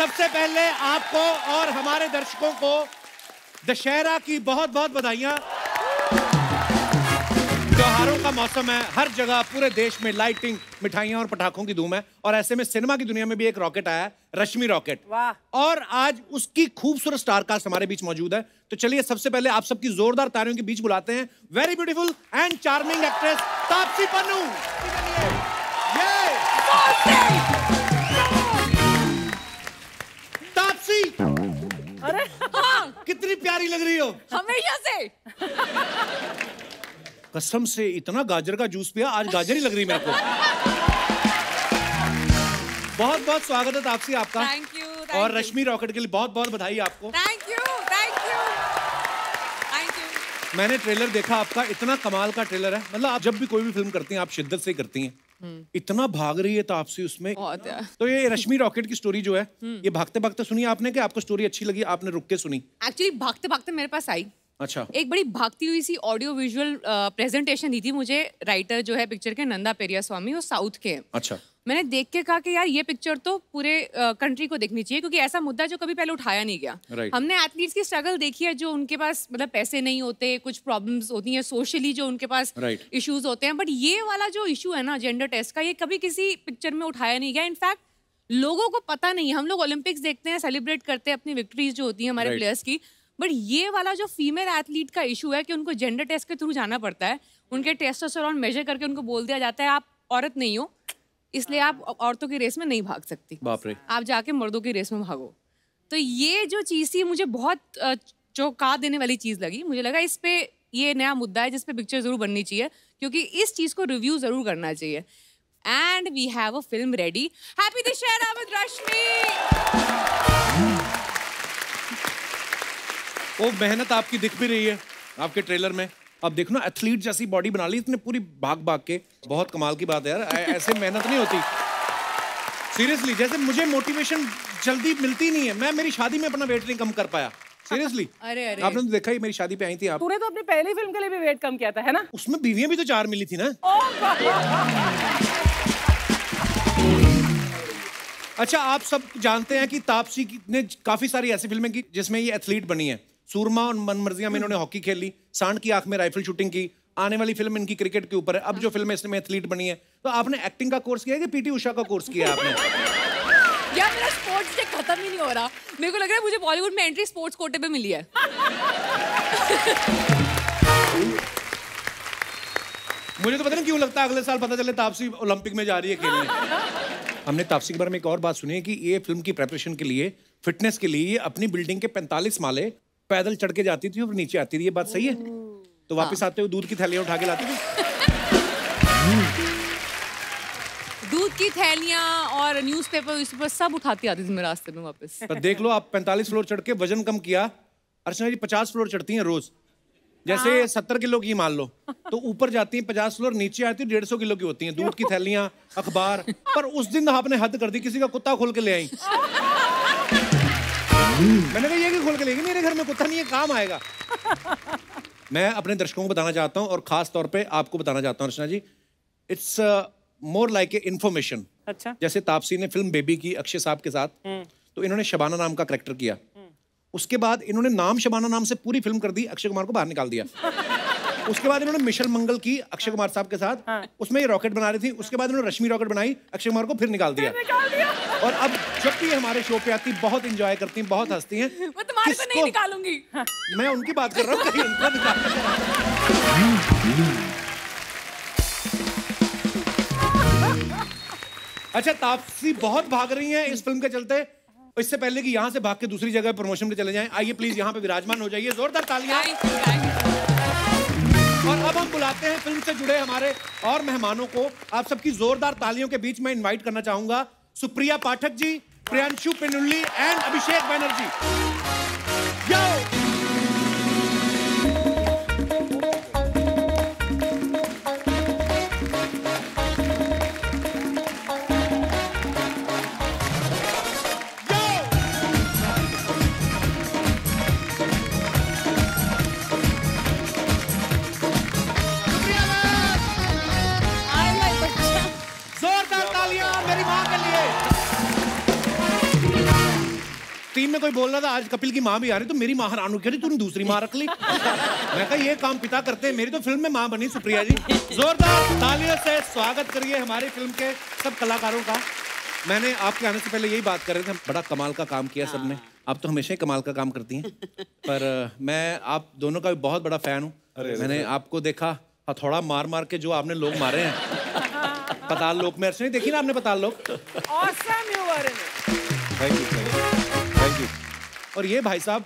सबसे पहले आपको और हमारे दर्शकों को दशहरा की बहुत बहुत बधाइयाँ। त्योहारों का मौसम है हर जगह पूरे देश में लाइटिंग मिठाइयाँ और पटाखों की धूम है और ऐसे में सिनेमा की दुनिया में भी एक रॉकेट आया है रश्मि रॉकेट और आज उसकी खूबसूरत स्टार कास्ट हमारे बीच मौजूद है। तो चलिए सबसे पहले आप सबकी जोरदार तारियों के बीच बुलाते हैं। Very beautiful and charming actress Taapsee Pannu. ये अरे हाँ। कितनी प्यारी लग रही हो। हमेशा से। कसम से इतना गाजर का जूस पिया आज गाजर ही लग रही मेरे को। बहुत बहुत स्वागत है तापसी आपका। थैंक यू और रश्मि रॉकेट के लिए बहुत बहुत बधाई आपको। थैंक यू मैंने ट्रेलर देखा आपका इतना कमाल का ट्रेलर है। मतलब आप जब भी कोई भी फ़िल्म करती हैं आप शिद्दत से करती हैं। इतना भाग रही है तापसी उसमें। तो ये रश्मि रॉकेट की स्टोरी जो है ये भागते भागते सुनी आपने कि आपको स्टोरी अच्छी लगी आपने रुक के सुनी? एक्चुअली भागते भागते मेरे पास आई। अच्छा। एक बड़ी भागती हुई सी ऑडियो विजुअल प्रेजेंटेशन दी थी मुझे राइटर जो है पिक्चर के नंदा पेरिया स्वामी वो साउथ के हैं। अच्छा। मैंने देख के कहा कि यार ये पिक्चर तो पूरे कंट्री को देखनी चाहिए क्योंकि ऐसा मुद्दा जो कभी पहले उठाया नहीं गया Right. हमने एथलीट्स की स्ट्रगल देखी है जो उनके पास मतलब पैसे नहीं होते कुछ प्रॉब्लम्स होती हैं सोशली जो उनके पास इश्यूज़ Right. होते हैं बट ये वाला जो इशू है ना जेंडर टेस्ट का ये कभी किसी पिक्चर में उठाया नहीं गया इनफैक्ट लोगों को पता नहीं है हम लोग ओलंपिक्स देखते हैं सेलिब्रेट करते हैं अपनी विक्ट्रीज जो होती हैं हमारे Right. प्लेयर्स की बट ये वाला जो फीमेल एथलीट का इशू है कि उनको जेंडर टेस्ट के थ्रू जाना पड़ता है उनके टेस्टोस्टेरोन मेजर करके उनको बोल दिया जाता है आप औरत नहीं हो इसलिए आप औरतों की रेस में नहीं भाग सकती। बाप रे। आप जाके मर्दों की रेस में भागो। तो ये जो चीज़ थी मुझे बहुत चौंका देने वाली चीज़ लगी। मुझे लगा इस पे ये नया मुद्दा है जिस पे पिक्चर ज़रूर बननी चाहिए क्योंकि इस चीज़ को रिव्यू ज़रूर करना चाहिए। And we have a film ready happy Dussehra with Rashmi वो मेहनत आपकी दिख भी रही है आपके ट्रेलर में। अब देखो ना एथलीट जैसी बॉडी बना ली इसने पूरी भाग भाग के। बहुत कमाल की बात है यार ऐसे मेहनत नहीं होती। सीरियसली जैसे मुझे मोटिवेशन जल्दी मिलती नहीं है मैं मेरी शादी में अपना वेट नहीं कम कर पाया। सीरियसली अरे अरे। आपने तो देखा ही मेरी शादी पे आई थी आप। तूने तो अपनी पहली फ़िल्म के लिए भी वेट कम किया था है ना? उसमें बीवियाँ भी तो चार मिली थी ना। अच्छा आप सब जानते हैं कि तापसी ने काफ़ी सारी ऐसी फ़िल्में की जिसमें ये एथलीट बनी है। सूरमा और मनमर्जिया में इन्होंने हॉकी खेली सांड की आँख में राइफल शूटिंग की आने वाली फ़िल्म इनकी क्रिकेट के ऊपर है। अब जो फ़िल्म इसमें एथलीट बनी है। तो आपने एक्टिंग का कोर्स किया है कि पीटी उषा का कोर्स किया आपने? यार मेरा स्पोर्ट्स डे खत्म ही नहीं हो रहा। मेरे को लग रहा है मुझे बॉलीवुड में एंट्री स्पोर्ट्स कोटे पे मिली है। मुझे तो पता नहीं क्यों लगता है अगले साल पता चले तापसी ओलंपिक में जा रही है खेलने। हमने तापसी के बारे में एक और बात सुनी है कि ये फ़िल्म की प्रेपरेशन के लिए फिटनेस के लिए अपनी बिल्डिंग के 45 माले पैदल चढ़ के जाती थी और नीचे आती थी। ये बात सही है? तो वापस आते हुए दूध की थैलियाँ उठा के लाती थी? दूध की थैलियाँ और न्यूज़पेपर न्यूज़पेपर सब उठाती आती थी मैं रास्ते में वापस। पर देख लो आप 45 फ्लोर चढ़ के वज़न कम किया अर्चना जी 50 फ्लोर चढ़ती हैं रोज। जैसे सत्तर किलो की मान लो तो ऊपर जाती हैं पचास फ्लोर नीचे आती है डेढ़ सौ किलो की होती हैं। दूध की थैलियाँ अखबार पर उस दिन आपने हद कर दी किसी का कुत्ता खोल के ले आई। मैंने कहा ये क्यों खोल के लेगी मेरे घर में कुत्ता नहीं है काम आएगा। मैं अपने दर्शकों को बताना चाहता हूँ और खास तौर पे आपको बताना चाहता हूँ Rachna ji. It's more like a information अच्छा। जैसे तापसी ने फ़िल्म बेबी की अक्षय साहब के साथ तो इन्होंने शबाना नाम का करेक्टर किया। उसके बाद इन्होंने नाम शबाना नाम से पूरी फ़िल्म कर दी अक्षय कुमार को बाहर निकाल दिया। उसके बाद इन्होंने मिशन मंगल की अक्षय कुमार साहब के साथ उसमें ये रॉकेट बना रही थी। उसके बाद इन्होंने रश्मि रॉकेट बनाई अक्षय कुमार को फिर निकाल दिया। निकाल दिया। और अब जब भी हमारे शो पे आती बहुत इंजॉय करती हैं बहुत हंसती हैं मैं तुम्हारे को नहीं किसको- निकालूँगी। मैं उनकी बात कर रहा हूँ कहीं उनको निकाल अच्छा तापसी बहुत भाग रही हैं इस फ़िल्म के चलते। इससे पहले कि यहाँ से भाग के दूसरी जगह प्रमोशन पे चले जाएँ आइए प्लीज़ यहाँ पे विराजमान हो जाइए जोरदार तालियाँ। और अब हम बुलाते हैं फ़िल्म से जुड़े हमारे और मेहमानों को। आप सबकी जोरदार तालियों के बीच में इनवाइट करना चाहूँगा। सुप्रिया पाठक जी, प्रियांशु पिनुल्ली एंड अभिषेक बैनर्जी। कोई बोल रहा था आज कपिल की माँ भी आ रही तो मेरी माँ हैरान कह रही तूने दूसरी माँ रख ली? मैं कहा ये काम पिता करते हैं मेरी तो फ़िल्म में माँ बनी सुप्रिया जी। जोरदार तालियों से स्वागत करिए हमारी फ़िल्म के सब कलाकारों का। मैंने आपके आने से पहले यही बात कर रहे थे बड़ा कमाल का काम किया सबने। आप तो हमेशा ही कमाल का काम करती हैं। पर मैं आप दोनों का भी बहुत बड़ा फ़ैन हूँ। मैंने आपको देखा हथौड़ा मार मार के जो आपने लोग मारे हैं। पताल लोक में अर्चना देखी ना आपने पताल लोक Awesome you were in it. Thank you thank you और ये भाई साहब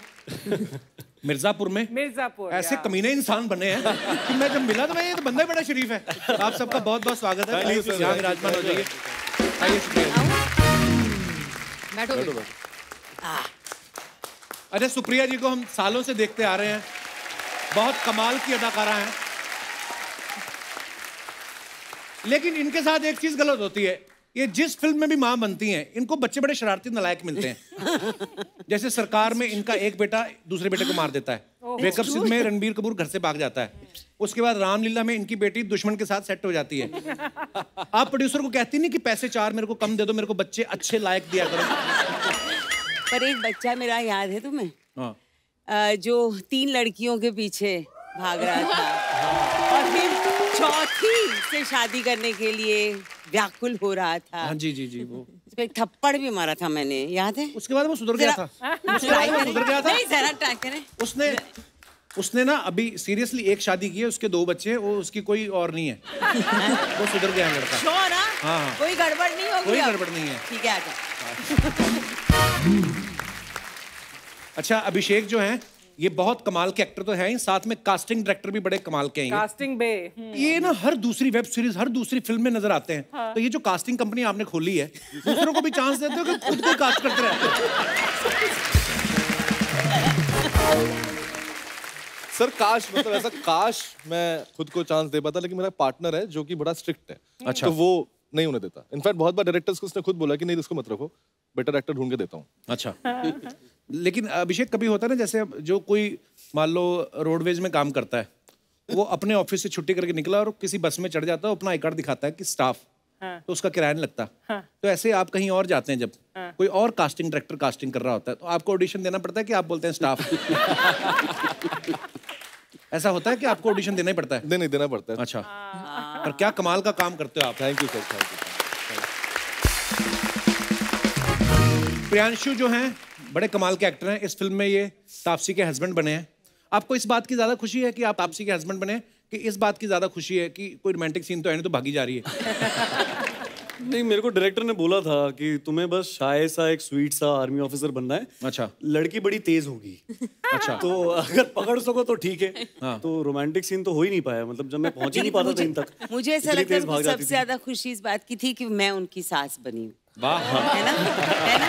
मिर्जापुर में मिर्जापुर ऐसे कमीने इंसान बने हैं कि मैं जब मिला तो मैं ये तो बंदा ही बड़ा शरीफ है। आप सबका बहुत बहुत स्वागत है. यहाँ विराजमान हो जाइए। आइए शुक्रिया। बैठो। बैठो अच्छा सुप्रिया जी को हम सालों से देखते आ रहे हैं। बहुत कमाल की अदाकारा हैं। लेकिन इनके साथ एक चीज़ गलत होती है। ये जिस फ़िल्म में भी माँ बनती हैं इनको बच्चे बड़े शरारती नलायक मिलते हैं। जैसे सरकार में इनका एक बेटा दूसरे बेटे को मार देता है। वेकअप सिद्ध में रणबीर कपूर घर से भाग जाता है। उसके बाद रामलीला में इनकी बेटी दुश्मन के साथ सेट हो जाती है। आप प्रोड्यूसर को कहती नहीं कि पैसे चार मेरे को कम दे दो मेरे को बच्चे अच्छे लायक दिया करो। पर एक बच्चा मेरा याद है तुम्हें? हाँ। जो तीन लड़कियों के पीछे भाग रहा था। चौथी से शादी करने के लिए व्याकुल हो रहा था। हाँ जी जी जी वो। पे एक थप्पड़ भी मारा था मैंने याद है? उसके बाद वो सुधर गया था। उसके बाद वो सुधर गया था। नहीं जरा ट्राई करें। उसने उसने ना अभी सीरियसली एक शादी की है उसके दो बच्चे हैं वो उसकी कोई और नहीं है। वो सुधर गया है लड़का। श्योर हाँ, हाँ हाँ। कोई गड़बड़ नहीं होगी कोई गड़बड़ नहीं है। ठीक है अच्छा अभिषेक जो हैं ये बहुत कमाल के एक्टर तो हैं ही साथ में कास्टिंग डायरेक्टर भी बड़े कमाल के हैं ये। Casting bay. ये ना हर दूसरी वेब सीरीज़ हर दूसरी फ़िल्म में नज़र आते हैं हाँ। तो ये जो कास्टिंग कंपनी आपने खोली है दूसरों को भी चांस देते हो कि खुद को कास्ट करते रहते हो सर काश मतलब ऐसा काश मैं खुद को चांस दे पाता लेकिन मेरा पार्टनर है जो कि बड़ा स्ट्रिक्ट है अच्छा। तो वो नहीं होने देता इनफैक्ट बहुत बार डायरेक्टर्स को उसने खुद बोला कि नहीं इसको मत रखो बेटर एक्टर ढूंढ के देता हूँ अच्छा लेकिन अभिषेक कभी होता है ना जैसे जो कोई मान लो रोडवेज़ में काम करता है वो अपने ऑफ़िस से छुट्टी करके निकला और किसी बस में चढ़ जाता है अपना आई कार्ड दिखाता है कि स्टाफ तो उसका किराया नहीं लगता। तो ऐसे आप कहीं और जाते हैं जब कोई और कास्टिंग डायरेक्टर कास्टिंग कर रहा होता है तो आपको ऑडिशन देना पड़ता है कि आप बोलते हैं स्टाफ ऐसा होता है कि आपको ऑडिशन देना ही पड़ता है? नहीं नहीं देना पड़ता है। अच्छा। पर क्या कमाल का काम करते हो आप? Thank you sir thank you Priyanshu जो हैं बड़े कमाल के एक्टर हैं। इस फ़िल्म में ये तापसी के हस्बैंड बने हैं। आपको इस बात की ज़्यादा खुशी है कि आप तापसी के हस्बैंड बने कि इस बात की ज़्यादा खुशी है कि कोई रोमांटिक सीन तो है नहीं तो भागी जा रही है? नहीं मेरे को डायरेक्टर ने बोला था कि तुम्हें बस शाय सा एक स्वीट सा आर्मी ऑफिसर बनना है। अच्छा। लड़की बड़ी तेज होगी। अच्छा। तो अगर पकड़ सको तो ठीक है। हाँ। तो रोमांटिक सीन तो हो ही नहीं पाया मतलब जब मैं पहुँच ही नहीं पाता था इन तक मुझे ऐसा लगता है सबसे ज़्यादा खुशी इस बात की थी कि मैं उनकी सास बनी हूँ। वाह। है ना? है ना?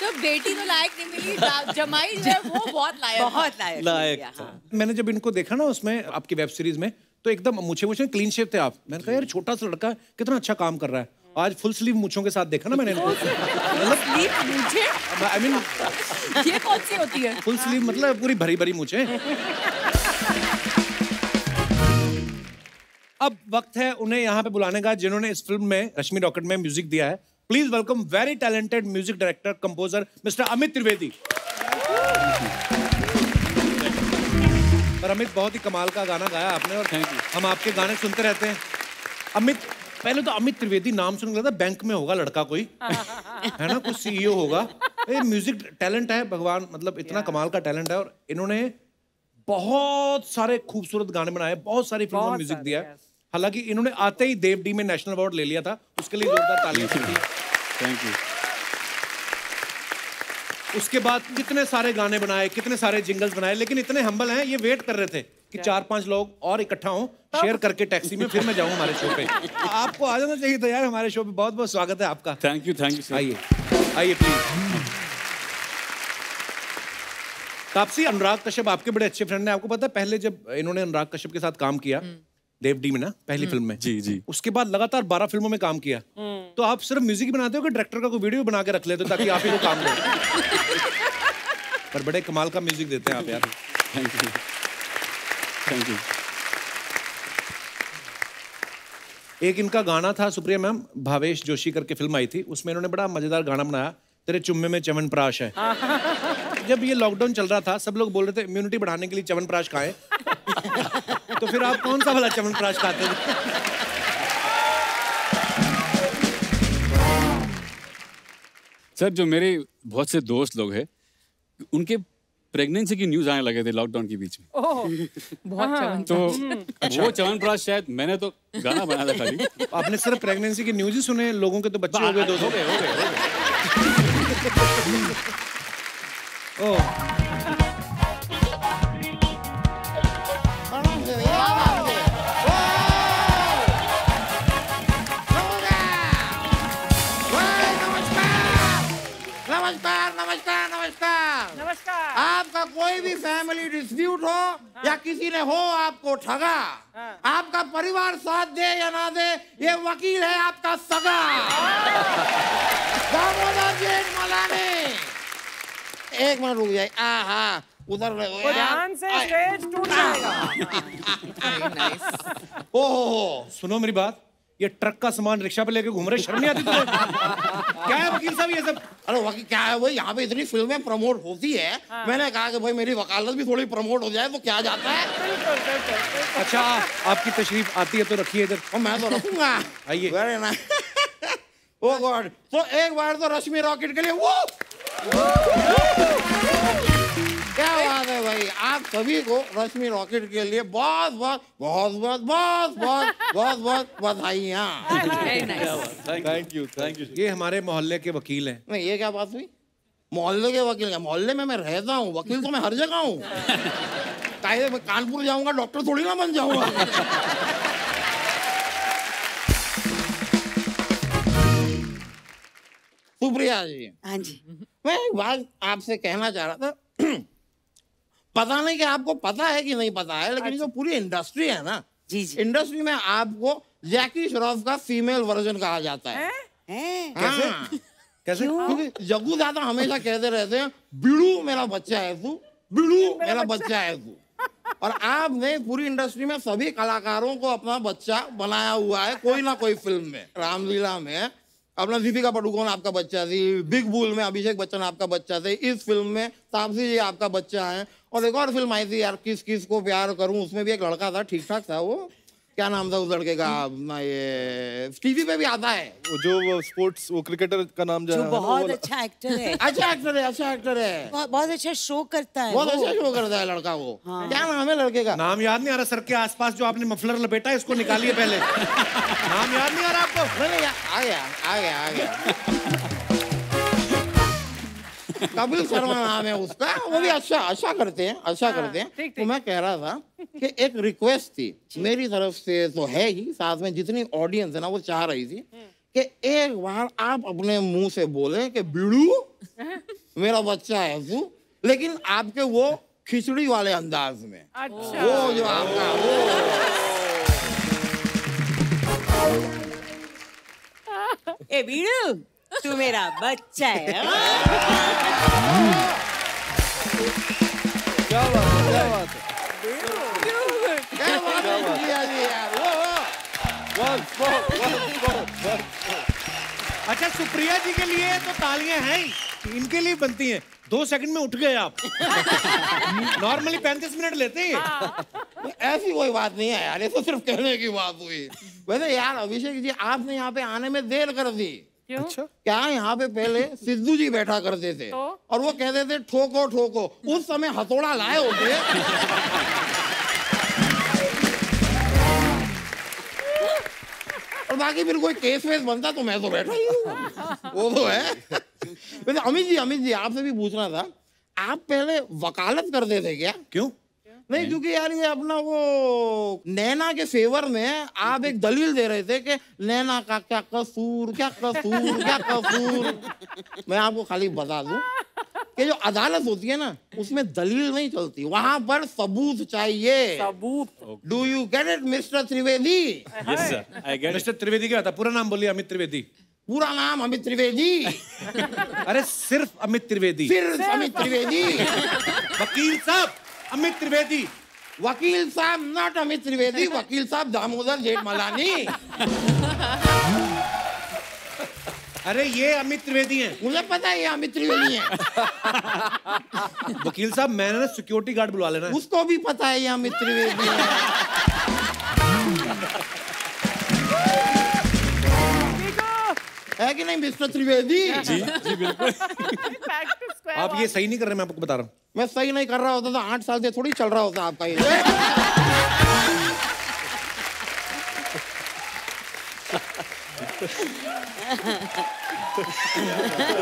तो बेटी तो लायक नहीं मिली जमाई जो है वो बहुत लायक बहुत लायक लायक। हाँ। मैंने जब इनको देखा ना उसमें आपकी वेब सीरीज़ में तो एकदम मुछे मुछे क्लीन शेप थे आप। मैंने कहा यार छोटा सा लड़का कितना अच्छा काम कर रहा है। आज फुल स्लीव मूछों के साथ देखा ना मैंने इनको। मुझे आई मीन ये कौन सी होती है? फुल स्लीव मतलब पूरी भरी भरी मूछें। अब वक्त है उन्हें यहाँ पे बुलाने का जिन्होंने इस फ़िल्म में रश्मि रॉकेट में म्यूज़िक दिया है। Please welcome very talented music director composer mister Amit Trivedi और अमित बहुत ही कमाल का गाना गाया आपने और थैंक यू हम आपके गाने सुनते रहते हैं। अमित पहले तो अमित त्रिवेदी नाम सुन के लगता बैंक में होगा लड़का कोई। है ना कुछ सीईओ होगा। ये म्यूज़िक टैलेंट है भगवान मतलब इतना कमाल का टैलेंट है और इन्होंने बहुत सारे खूबसूरत गाने बनाए बहुत सारी फ़िल्मों में म्यूज़िक दिया yes. हालाँकि इन्होंने आते ही देवडी में नेशनल अवार्ड ले लिया था उसके लिए जोरदार तालियाँ थैंक यू उसके बाद कितने सारे गाने बनाए कितने सारे जिंगल्स बनाए लेकिन इतने हम्बल हैं ये वेट कर रहे थे कि चार पाँच लोग और इकट्ठा हों शेयर करके टैक्सी में फिर मैं जाऊँ हमारे शो पे। आपको आ जाना चाहिए था यार हमारे शो पे बहुत बहुत स्वागत है आपका। थैंक यू थैंक यू आइए। आइए प्लीज़ तापसी अनुराग कश्यप आपके बड़े अच्छे फ्रेंड हैं। आपको पता है पहले जब इन्होंने अनुराग कश्यप के साथ काम किया देव डी में ना पहली फ़िल्म में। जी जी। उसके बाद लगातार बारह फ़िल्मों में काम किया। तो आप सिर्फ़ म्यूज़िक ही बनाते हो कि डायरेक्टर का कोई वीडियो बना के रख लेते हो ताकि आप ही को काम दो पर बड़े कमाल का म्यूज़िक देते हैं आप यार। थैंक यू थैंक यू एक इनका गाना था सुप्रिया मैम भावेश जोशी करके फ़िल्म आई थी। उसमें इन्होंने बड़ा मज़ेदार गाना बनाया तेरे चुम्मे में च्यवनप्राश है। जब ये लॉकडाउन चल रहा था सब लोग बोल रहे थे इम्यूनिटी बढ़ाने के लिए च्यवनप्राश खाएँ तो फिर आप कौन सा वाला च्यवनप्राश खाते थे? सर जो मेरे बहुत से दोस्त लोग हैं उनके प्रेगनेंसी की न्यूज़ आने लगे थे लॉकडाउन के बीच में। बहुत चवन तो वो च्यवनप्राश शायद मैंने तो गाना बनाया था खाली। आपने सिर्फ़ प्रेगनेंसी की न्यूज़ ही सुने लोगों के तो बच्चे हो गए दो हो गए हो गए कोई भी फैमिली डिस्प्यूट हो या किसी ने हो आपको ठगा। आपका परिवार साथ दे या ना दे ये वकील है आपका सगा। दामोदर जेठ मलाने। एक मिनट रुक जाए आ हाँ। उधर ध्यान से स्टेज टूट जाएगा। ओ हो हो। सुनो मेरी बात। ये ट्रक का सामान रिक्शा पे लेके घूम रहे शर्म नहीं आती तुम्हें? क्या है वकील साहब ये सब? अरे वकील क्या है भाई? यहाँ पे इतनी फ़िल्में प्रमोट होती है। मैंने कहा कि भाई मेरी वकालत भी थोड़ी प्रमोट हो जाए तो क्या जाता है? अच्छा आपकी तशरीफ़ आती है तो रखिए इधर। और मैं तो रखूँगा। आइए। वेरी नाइस ओ गॉड तो एक बार तो रश्मि रॉकेट के लिए वो क्या बात है भाई? आप सभी को रश्मि रॉकेट के लिए बहुत बहुत बहुत बहुत बहुत बहुत बहुत बहुत बधाइयाँ। थैंक यू थैंक यू ये हमारे मोहल्ले के वकील हैं। नहीं ये क्या बात हुई? मोहल्ले के वकील मोहल्ले में मैं रहता हूँ वकील तो मैं हर जगह हूँ। कायदे मैं कानपुर जाऊँगा डॉक्टर थोड़ी ना बन जाऊँगा। सुप्रिया जी हाँ जी। मैं एक बात आपसे कहना चाह रहा था। पता नहीं कि आपको पता है कि नहीं पता है लेकिन जो पूरी इंडस्ट्री है ना। जी जी। इंडस्ट्री में आपको जैकी श्रॉफ का फीमेल वर्जन कहा जाता है। हैं? हाँ। कैसे? क्योंकि जग्गू दादा हमेशा कहते रहते हैं बिड़ू मेरा बच्चा है तू बिड़ू मेरा बच्चा है तू। और आपने पूरी इंडस्ट्री में सभी कलाकारों को अपना बच्चा बनाया हुआ है कोई ना कोई फ़िल्म में। रामलीला में। अपना दीपिका पादुकोण आपका बच्चा थी बिग बुल में अभिषेक बच्चन आपका बच्चा थे इस फ़िल्म में तापसी जी आपका बच्चा है और एक और फ़िल्म आई थी यार किस किस को प्यार करूँ उसमें भी एक लड़का था ठीक ठाक था वो। क्या नाम था उस लड़के का? अपना ये टीवी पे भी आता है। वो जो वो स्पोर्ट्स वो क्रिकेटर का नाम जो है ना, वो बहुत अच्छा एक्टर है। अच्छा एक्टर है अच्छा एक्टर है। बहुत अच्छा शो करता है बहुत अच्छा शो करता है लड़का वो। क्या नाम है लड़के का? नाम याद नहीं आ रहा सर के आसपास जो आपने मफलर लपेटा है इसको निकालिए पहले। नाम याद नहीं आ रहा आपको? आ गया आ गया आ गया। कपिल शर्मा नाम है उसका वो भी अच्छा अच्छा करते हैं अच्छा करते हैं तो मैं कह रहा था कि एक रिक्वेस्ट थी मेरी तरफ़ से तो है ही साथ में जितनी ऑडियंस है ना वो चाह रही थी कि एक बार आप अपने मुँह से बोले कि बिड़ू मेरा बच्चा है तू लेकिन आपके वो खिचड़ी वाले अंदाज में अच्छा वो जो आपका वो ए बीड़ू तू मेरा बच्चा है। हाँ? क्या बात है क्या बात है। क्या बात है सुप्रिया जी यार। वो वो. अच्छा सुप्रिया जी के लिए तो तालियाँ हैं ही। इनके लिए बनती हैं। दो सेकंड में उठ गए आप। नॉर्मली पैंतीस मिनट लेते हैं। ऐसी कोई बात नहीं है यार ये तो सिर्फ़ कहने की बात हुई। वैसे यार अभिषेक जी आपने यहाँ पे आने में देर कर दी। क्यों? क्या यहाँ पे पहले सिद्धू जी बैठा करते थे? तो? और वो कहते थे ठोको ठोको। उस समय हथौड़ा लाए होते। और बाकी फिर कोई केस वेस बनता तो मैं तो बैठा ही। वो तो है। वैसे अमित जी अमित जी आपसे भी पूछना था। आप पहले वकालत करते थे क्या? क्यों? नहीं क्योंकि यार ये अपना वो नैना के फेवर में आप एक दलील दे रहे थे कि नैना का क्या कसूर क्या कसूर क्या कसूर? मैं आपको खाली बता दूँ कि जो अदालत होती है ना उसमें दलील नहीं चलती। वहाँ पर सबूत चाहिए। सबूत। Do you get it mister Trivedi yes sir I get mister Trivedi क्या था पूरा नाम बोलिए अमित त्रिवेदी पूरा नाम अमित त्रिवेदी अरे सिर्फ़ अमित त्रिवेदी सिर्फ़ अमित त्रिवेदी वकील साहब। अमित त्रिवेदी। वकील साहब नॉट अमित त्रिवेदी वकील साहब दामोदर जेठमलानी। अरे ये अमित त्रिवेदी है। मुझे पता है ये अमित त्रिवेदी है। वकील साहब मैंने ना सिक्योरिटी गार्ड बुला लेना। उसको भी पता है ये अमित त्रिवेदी है। है कि नहीं मिस्टर त्रिवेदी? जी जी बिल्कुल। आप ये सही नहीं कर रहे मैं आपको बता रहा हूँ। मैं सही नहीं कर रहा होता तो आठ साल से थोड़ी चल रहा होता आपका ये।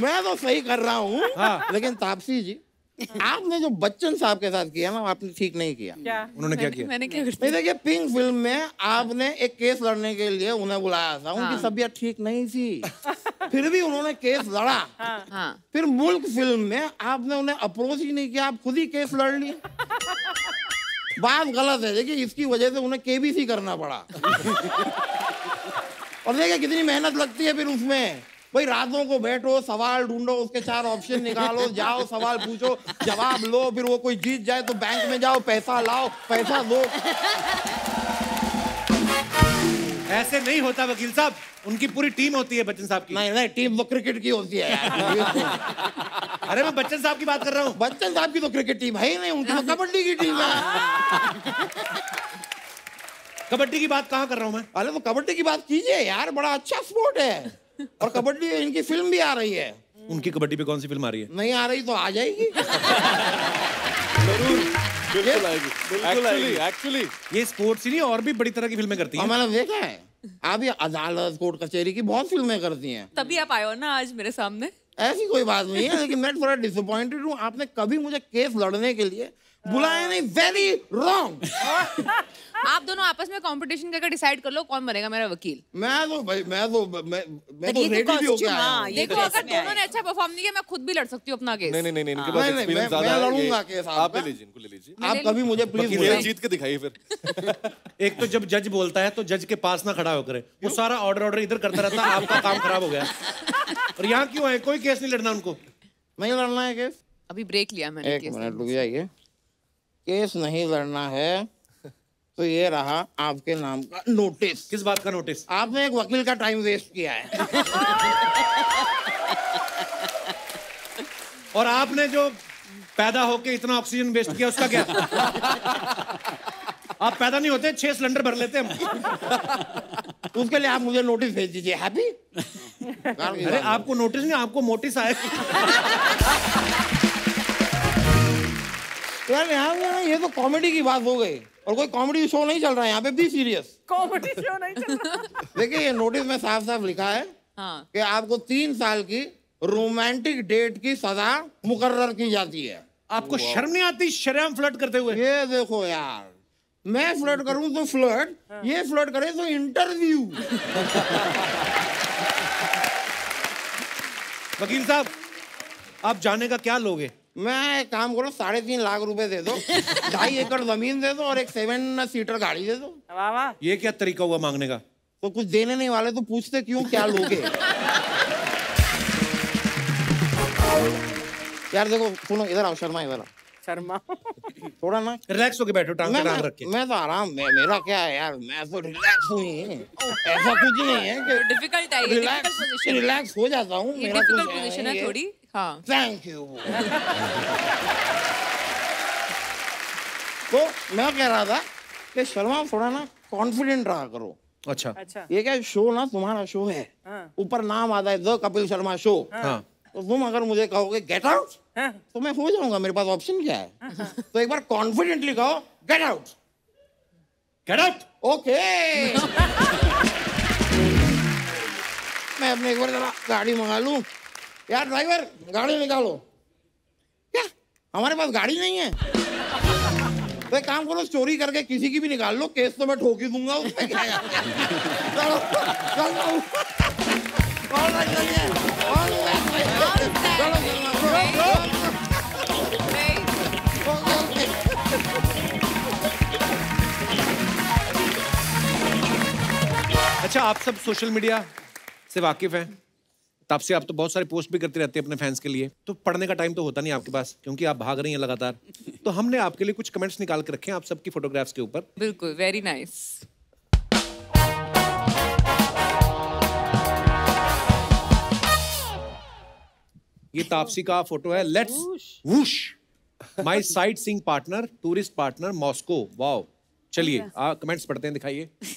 मैं तो सही कर रहा हूँ हाँ। लेकिन तापसी जी आपने जो बच्चन साहब के साथ किया ना आपने ठीक नहीं किया। क्या? उन्होंने क्या किया? मैंने क्या नहीं देखिए पिंक फ़िल्म में आपने एक केस लड़ने के लिए उन्हें बुलाया था। उनकी तबीयत ठीक नहीं थी। फिर भी उन्होंने केस लड़ा। हाँ। फिर मुल्क फ़िल्म में आपने उन्हें अप्रोच ही नहीं किया आप खुद ही केस लड़ लिए। बात गलत है देखिए इसकी वजह से उन्हें केबीसी करना पड़ा। और देखिए कितनी मेहनत लगती है फिर उसमें। भाई रातों को बैठो सवाल ढूंढो उसके चार ऑप्शन निकालो जाओ सवाल पूछो जवाब लो फिर वो कोई जीत जाए तो बैंक में जाओ पैसा लाओ पैसा दो। ऐसे नहीं होता वकील साहब उनकी पूरी टीम होती है बच्चन साहब की। नहीं नहीं टीम वो क्रिकेट की होती है यार अरे मैं बच्चन साहब की बात कर रहा हूँ। बच्चन साहब की तो क्रिकेट टीम है ही नहीं उनकी तो कबड्डी की टीम है। कबड्डी की बात कहाँ कर रहा हूँ मैं? अरे तो कबड्डी की बात कीजिए यार बड़ा अच्छा स्पोर्ट है। और कबड्डी इनकी फ़िल्म भी आ रही है। उनकी कबड्डी पे कौन सी फ़िल्म आ रही है? नहीं आ रही तो आ जाएगी। बिल्कुल आएगी। एक्चुअली एक्चुअली ये स्पोर्ट्स ही नहीं और भी बड़ी तरह की फ़िल्में करती हैं। मैंने देखा है। आप ये अदालत कोर्ट कचहरी की बहुत फ़िल्में करती हैं। तभी आप आए हो ना आज मेरे सामने। ऐसी कोई बात नहीं है लेकिन मैं थोड़ा डिसअपॉइंटेड हूँ। आपने कभी मुझे केस लड़ने के लिए बुलाया नहीं। वेरी रॉन्ग आप दोनों आपस में कंपटीशन करके डिसाइड कर लो कौन बनेगा मेरा वकील। मैं तो भाई मैं तो मैं मैं तो तो रेडी भी हो गया हाँ, देखो तो अगर दोनों ने अच्छा परफॉर्म नहीं किया मैं खुद भी लड़ सकती हूँ अपना केस नहीं नहीं नहीं नहीं, इनके हाँ। पास एक्सपीरियंस मैं- ज़्यादा मैं लड़ूँगा केस आप। ले लीजिए इनको ले लीजिए। आप कभी मुझे प्लीज़ वकील जीत के दिखाइए फिर। एक तो जब जज बोलता है तो जज के पास ना खड़ा होकर वो सारा ऑर्डर ऑर्डर इधर करता रहता है आपका काम खराब हो गया। और यहाँ क्यों है कोई केस नहीं लड़ना उनको। नहीं लड़ना है केस अभी ब्रेक लिया मैंने एक मिनट रुक जाइए केस नहीं लड़ना है। तो ये रहा आपके नाम का नोटिस किस बात का नोटिस आपने एक वकील का टाइम वेस्ट किया है। और आपने जो पैदा होके इतना ऑक्सीजन वेस्ट किया उसका क्या? आप पैदा नहीं होते छह सिलेंडर भर लेते हम। उसके लिए आप मुझे नोटिस भेज दीजिए। हैप्पी अरे आपको नोटिस नहीं आपको मोटिस आए यार यहाँ ये तो कॉमेडी की बात हो गई। और कोई कॉमेडी शो नहीं चल रहा है यहाँ पे बी सीरियस कॉमेडी शो नहीं चल रहा। देखिए ये नोटिस में साफ़ साफ़ लिखा है हाँ। कि आपको तीन साल की रोमांटिक डेट की सजा मुकर्र की जाती है। आपको शर्म नहीं आती शर्म फ्लर्ट करते हुए? ये देखो यार मैं फ्लर्ट करूँ तो फ्लर्ट ये फ्लर्ट करे तो इंटरव्यू वकील साहब आप जाने का क्या लोगे? मैं एक काम करो साढ़े तीन लाख रुपए दे दो ढाई एकड़ ज़मीन दे दो और एक सेवन सीटर गाड़ी दे दो। वाह वाह। ये क्या तरीका हुआ मांगने का? तो कुछ देने नहीं वाले तो पूछते क्यों क्या लोगे यार देखो सुनो इधर आओ शर्मा इधर आओ। शर्मा। थोड़ा ना रिलैक्स होके बैठो टांग पे मैं, टांग मैं, रख के। मैं तो आराम मैं, मेरा क्या है यार मैं तो रिलैक्स हुई ऐसा कुछ नहीं है कि डिफ़िकल्ट है रिलैक्स पोजीशन रिलैक्स हो। जाता हूँ मेरा डिफ़िकल्ट कुछ पोजीशन है। थोड़ी। हाँ। थैंक यू तो मैं कह रहा था कि शर्मा थोड़ा ना कॉन्फिडेंट रहा करो। अच्छा। अच्छा। ये क्या शो ना तुम्हारा शो है। हाँ। ऊपर नाम आता है द कपिल शर्मा शो हाँ। तो तुम अगर मुझे कहोगे गेट आउट हाँ। तो मैं हो जाऊँगा मेरे पास ऑप्शन क्या है? तो एक बार कॉन्फिडेंटली कहो get out get out okay मैं अपने एक बार जरा गाड़ी मंगा लूँ। यार ड्राइवर गाड़ी निकालो। क्या हमारे पास गाड़ी नहीं है। तो एक काम करो चोरी करके किसी की भी निकाल लो केस तो मैं ठोक ही दूँगा उसमें क्या है? चलो। अच्छा आप सब सोशल मीडिया से वाकिफ हैं? तब से आप तो बहुत सारे पोस्ट भी करते रहते हैं अपने फैंस के लिए। तो पढ़ने का टाइम तो होता नहीं आपके पास क्योंकि आप भाग रही हैं लगातार। तो हमने आपके लिए कुछ कमेंट्स निकाल के रखे हैं आप सबकी फोटोग्राफ्स के ऊपर। बिल्कुल वेरी नाइस ये तापसी का फ़ोटो है। Let's wish my sightseeing partner tourist partner Moscow wow चलिए कमेंट्स पढ़ते हैं दिखाइए।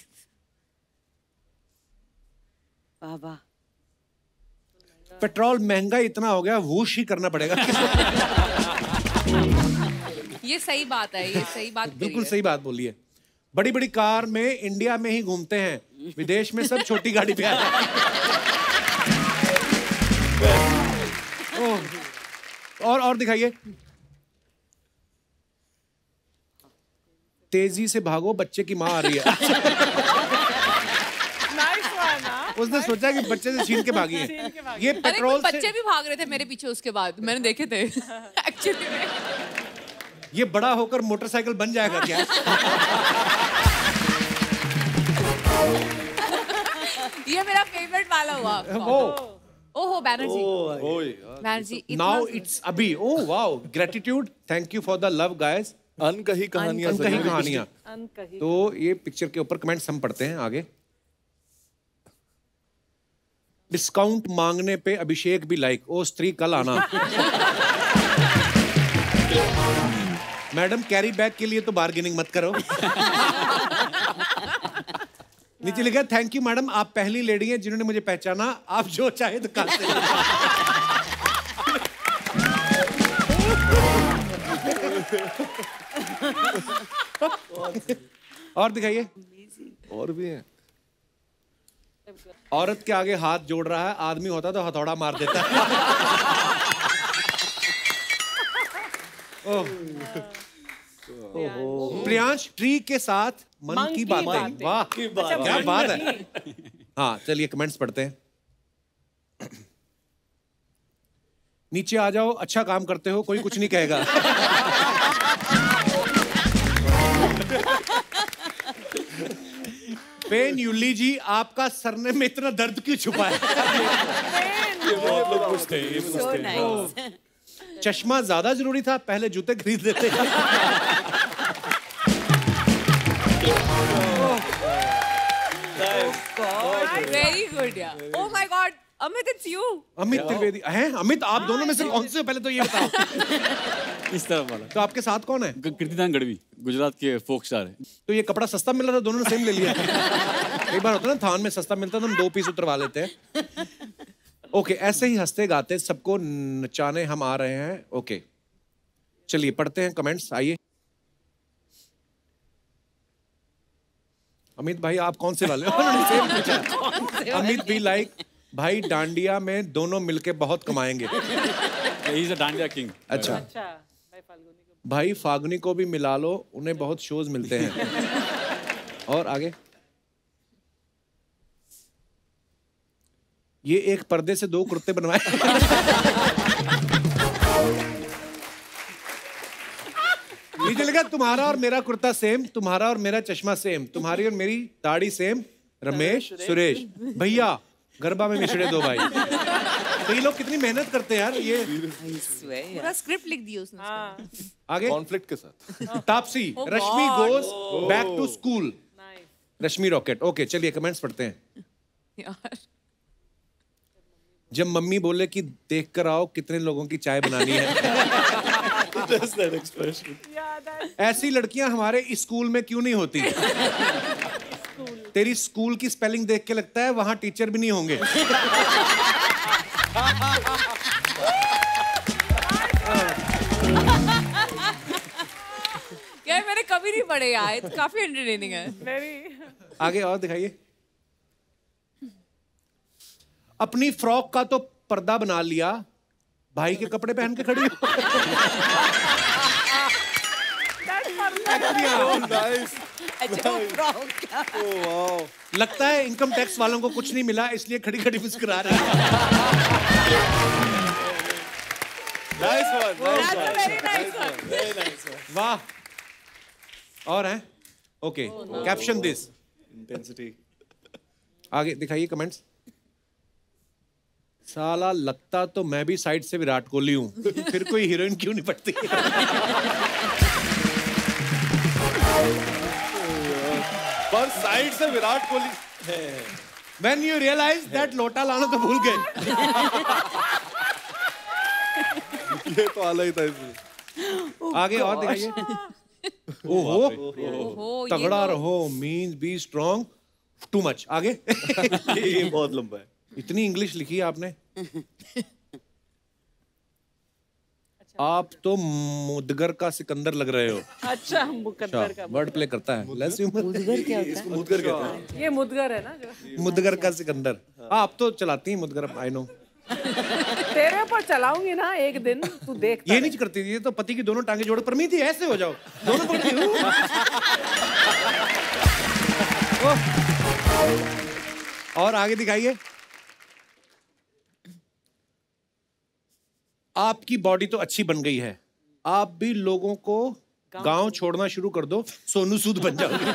बाबा पेट्रोल महँगा इतना हो गया वूश ही करना पड़ेगा। ये सही बात है ये सही बात बिल्कुल सही बात बोली है। बड़ी बड़ी कार में इंडिया में ही घूमते हैं विदेश में सब छोटी गाड़ी पे आते हैं। और और दिखाइए। तेज़ी से भागो बच्चे की माँ आ रही है हाँ। उसने सोचा कि बच्चे से छीन के भागी है। ये पेट्रोल बच्चे भी भाग रहे थे मेरे पीछे उसके बाद। मैंने देखे थे। एक्चुअली में। ये बड़ा होकर मोटरसाइकिल बन जाएगा क्या? ये मेरा फेवरेट वाला हुआ। वो। ओहो बैनर्जी। बैनर्जी नाउ इट्स अभी। ओह wow gratitude thank you for the love guys अनकही कहानियाँ कहीं ज़रूरी कहानियाँ। तो ये पिक्चर के ऊपर कमेंट्स हम पढ़ते हैं आगे। डिस्काउंट मांगने पे अभिषेक भी लाइक ओ, स्त्री, कल आना। मैडम कैरी बैग के लिए तो बार्गेनिंग मत करो। नीचे लिखा थैंक यू मैडम, आप पहली लेडी हैं जिन्होंने मुझे पहचाना। आप जो चाहे तो कर और दिखाइए। और भी हैं। औरत के आगे हाथ जोड़ रहा है आदमी होता तो हथौड़ा मार देता। है प्रियांश ट्री के साथ मन मन की बातें। वाह अच्छा, क्या बात है। हाँ। चलिए कमेंट्स पढ़ते हैं। नीचे आ जाओ अच्छा काम करते हो कोई कुछ नहीं कहेगा। पेन यूली जी आपका सरने में इतना दर्द क्यों छुपा है बहुत लोग पूछते हैं ये पूछते हैं चश्मा ज़्यादा ज़रूरी था पहले जूते खरीद लेते। वेरी गुड या my my god Amit it's you Amit Trivedi. हैं? अमित आप दोनों में से कौन से हो? पहले तो ये बताओ। इस तरफ़ वाला। तो आपके साथ कौन है? क- कीर्तिदान गढ़वी गुजरात के फोक स्टार है। तो ये कपड़ा सस्ता मिल रहा था दोनों ने सेम ले लिया। एक बार होता है ना थान में सस्ता मिलता तो हम दो पीस उतरवा लेते हैं। ओके ऐसे ही हँसते गाते सबको नचाने हम आ रहे हैं। ओके चलिए पढ़ते हैं कमेंट्स आइए। अमित भाई आप कौन से वाले हो? उन्होंने सेम पूछा अमित भी लाइक भाई डांडिया में दोनों मिलके बहुत कमाएँगे। ही इज़ डांडिया किंग अच्छा। अच्छा भाई फाल्गुनी को फागनी को भी मिला लो उन्हें बहुत शोज़ मिलते हैं। और आगे। ये एक पर्दे से दो कुर्ते बनवाए। नीचे लिखा तुम्हारा और मेरा कुर्ता सेम तुम्हारा और मेरा चश्मा सेम तुम्हारी और मेरी दाढ़ी सेम रमेश सुरेश। भैया गरबा में मिश्रे दो भाई। तो ये लोग कितनी मेहनत करते हैं यार ये। पूरा स्क्रिप्ट लिख दी उसने हाँ। आगे? कॉन्फ्लिक्ट के साथ। Taapsee Rashmi goes back to school Rashmi rocket okay चलिए कमेंट्स पढ़ते हैं। यार। जब मम्मी बोले कि देख कर आओ कितने लोगों की चाय बनानी है। ऐसी लड़कियाँ हमारे स्कूल में क्यों नहीं होती? तेरी स्कूल की स्पेलिंग देख के लगता है वहाँ टीचर भी नहीं होंगे। यार मैंने कभी नहीं पढ़े यार तो काफ़ी एंटरटेनिंग है। Very आगे और दिखाइए। अपनी फ्रॉक का तो पर्दा बना लिया भाई के कपड़े पहन के खड़ी हो। अच्छा लगता है इनकम टैक्स वालों को कुछ नहीं मिला इसलिए खड़ी खड़ी मुस्कुरा रहा है। वाह। और हैं? ओके कैप्शन दिस इंटेंसिटी आगे दिखाइए कमेंट्स साला लगता तो मैं भी साइड से विराट कोहली हूँ। फिर कोई हीरोइन क्यों नहीं पड़ती? पर साइड से Virat Kohli. When you realize that लोटा लाना तो भूल गए। ये तो आला ही था इसमें। आगे और दिखाइए। ओहो। तगड़ा तो- रहो means be strong too much आगे। ये बहुत लंबा है। इतनी इंग्लिश लिखी है आपने। आप तो मुदगर का सिकंदर लग रहे हो। अच्छा मुकद्दर का वर्ड प्ले करता है। लेस ह्यूमर मुदगर कहते हैं। ये मुदगर है ना मुदगर का सिकंदर। आप तो चलाती हैं मुदगर आई नो तेरे पर चलाऊँगी ना एक दिन तू देख ये नहीं करती थी ये तो पति की दोनों टांगे जोड़ पर थी ऐसे हो जाओ। दोनों। ओह। और आगे दिखाइए। आपकी बॉडी तो अच्छी बन गई है। आप भी लोगों को गाँव छोड़ना शुरू कर दो सोनू सूद बन जाओगे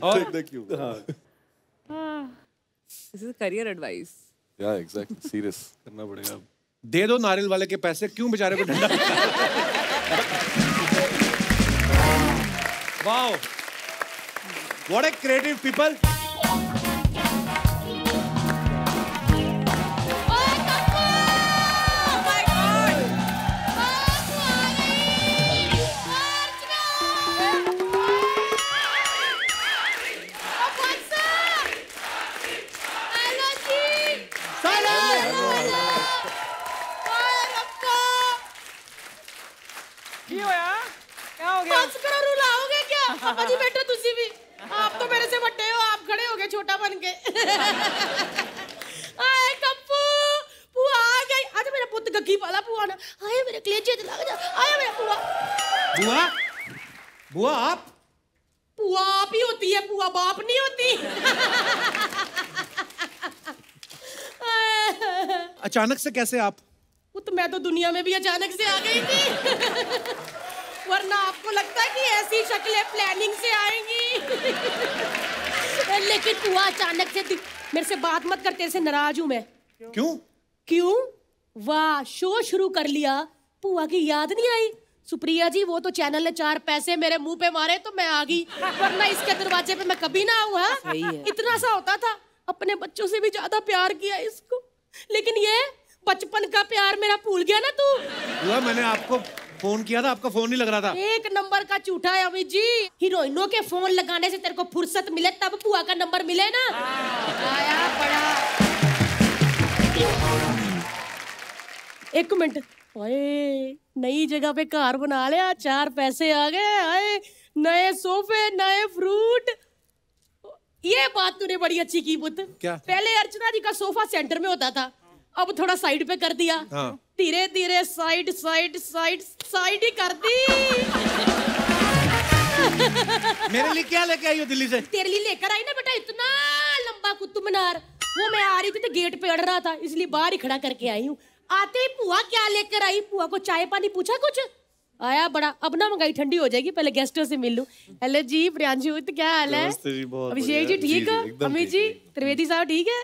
और देखियो दिस इज़ करियर एडवाइस या एग्जैक्टली सीरियस करना पड़ेगा। दे दो नारियल वाले के पैसे क्यों बेचारे को ठंडा wow what a creative people पापा जी बैठो तुसी भी। आप तो मेरे से बड़े हो आप खड़े हो गए छोटा बन के। आए कप्पू बुआ आ गई। आज मेरा पुੱਤ गग्गी वाला बुआ ना। आए मेरे कलेजे ते लग जा। आया मेरा बुआ बुआ बुआ आप? बुआ आप ही होती है बुआ बाप नहीं होती। अचानक से कैसे आप? वो तो मैं तो दुनिया में भी अचानक से आ गई थी। वरना आपको लगता है कि ऐसी शक्लें प्लानिंग से आएँगी। लेकिन बुआ अचानक से मेरे से बात मत करते से नाराज़ हूँ मैं। क्यों? क्यों? वाह शो शुरू कर लिया। बुआ की याद नहीं आई? सुप्रिया जी वो तो चैनल ने चार पैसे मेरे मुँह पे मारे तो मैं आ गई। वरना इसके दरवाजे पे मैं कभी ना आऊँ हाँ? इतना सा होता था अपने बच्चों से भी ज़्यादा प्यार किया इसको। लेकिन ये बचपन का प्यार मेरा भूल गया ना तू। मैंने आपको फ़ोन किया था? आपका फ़ोन नहीं लग रहा था? एक नंबर का झूठा है अमित जी। हीरोइनों के फ़ोन लगाने से तेरे को फुर्सत मिले तब बुआ का नंबर मिले ना? आया बड़ा एक मिनट। ओए नई जगह पे कार बना लिया चार पैसे आ गए आए नए सोफे नए फ्रूट। ये बात तूने बड़ी अच्छी की पुत क्या? पहले अर्चना जी का सोफा सेंटर में होता था। अब थोड़ा साइड पे कर दिया। हाँ। धीरे धीरे साइड साइड साइड साइड ही कर दी। मेरे लिए क्या लेके आई हो दिल्ली से? तेरे लिए लेकर आई ना बेटा इतना लंबा कुतुब मीनार। वो मैं आ रही थी तो गेट पे अड़ रहा था इसलिए बाहर ही खड़ा करके आई हूँ। आते ही पुआ क्या लेकर आई? पुआ को चाय पानी पूछा कुछ? आया बड़ा अब ना मंगाई ठंडी हो जाएगी पहले गेस्टों से मिल लूँ। हेलो जी प्रियांशु तो क्या हाल है? अभिषेक जी ठीक है? अमित जी त्रिवेदी साहब ठीक है?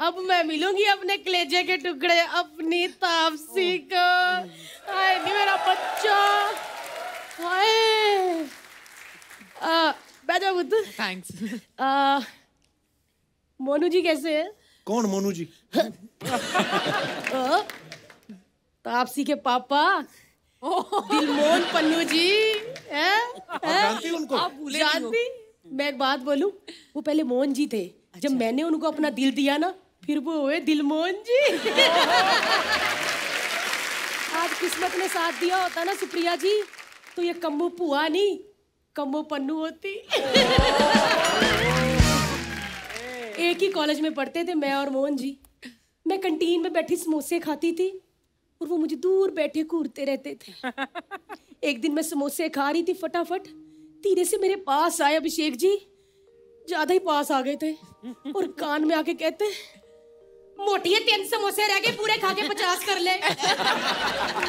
अब मैं मिलूँगी अपने कलेजे के टुकड़े अपनी तापसी को। हाय नहीं मेरा बच्चा। हाय। आ, बैठ जाओ बुद्ध। थैंक्स आ, मोनू जी कैसे हैं? कौन मोनू जी? तापसी के पापा। दिलमोहन पन्नू जी। हैं? हैं? जानती हो उनको? जानती? मैं एक बात बोलूँ वो पहले मोहन जी थे। जब मैंने उनको अपना दिल दिया ना फिर वो हुए दिलमोहन जी। आज किस्मत ने साथ दिया होता ना सुप्रिया जी तो ये कम्मो पुआ नहीं कम्मो पन्नू होती। एक ही कॉलेज में पढ़ते थे मैं और मोहन जी। मैं कंटीन में बैठी समोसे खाती थी और वो मुझे दूर बैठे घूरते रहते थे। एक दिन मैं समोसे खा रही थी फटाफट धीरे से मेरे पास आए अभिषेक जी ज़्यादा ही पास आ गए थे और कान में आके कहते मोटी है तीन समोसे रह गए पूरे खा के पचास कर ले।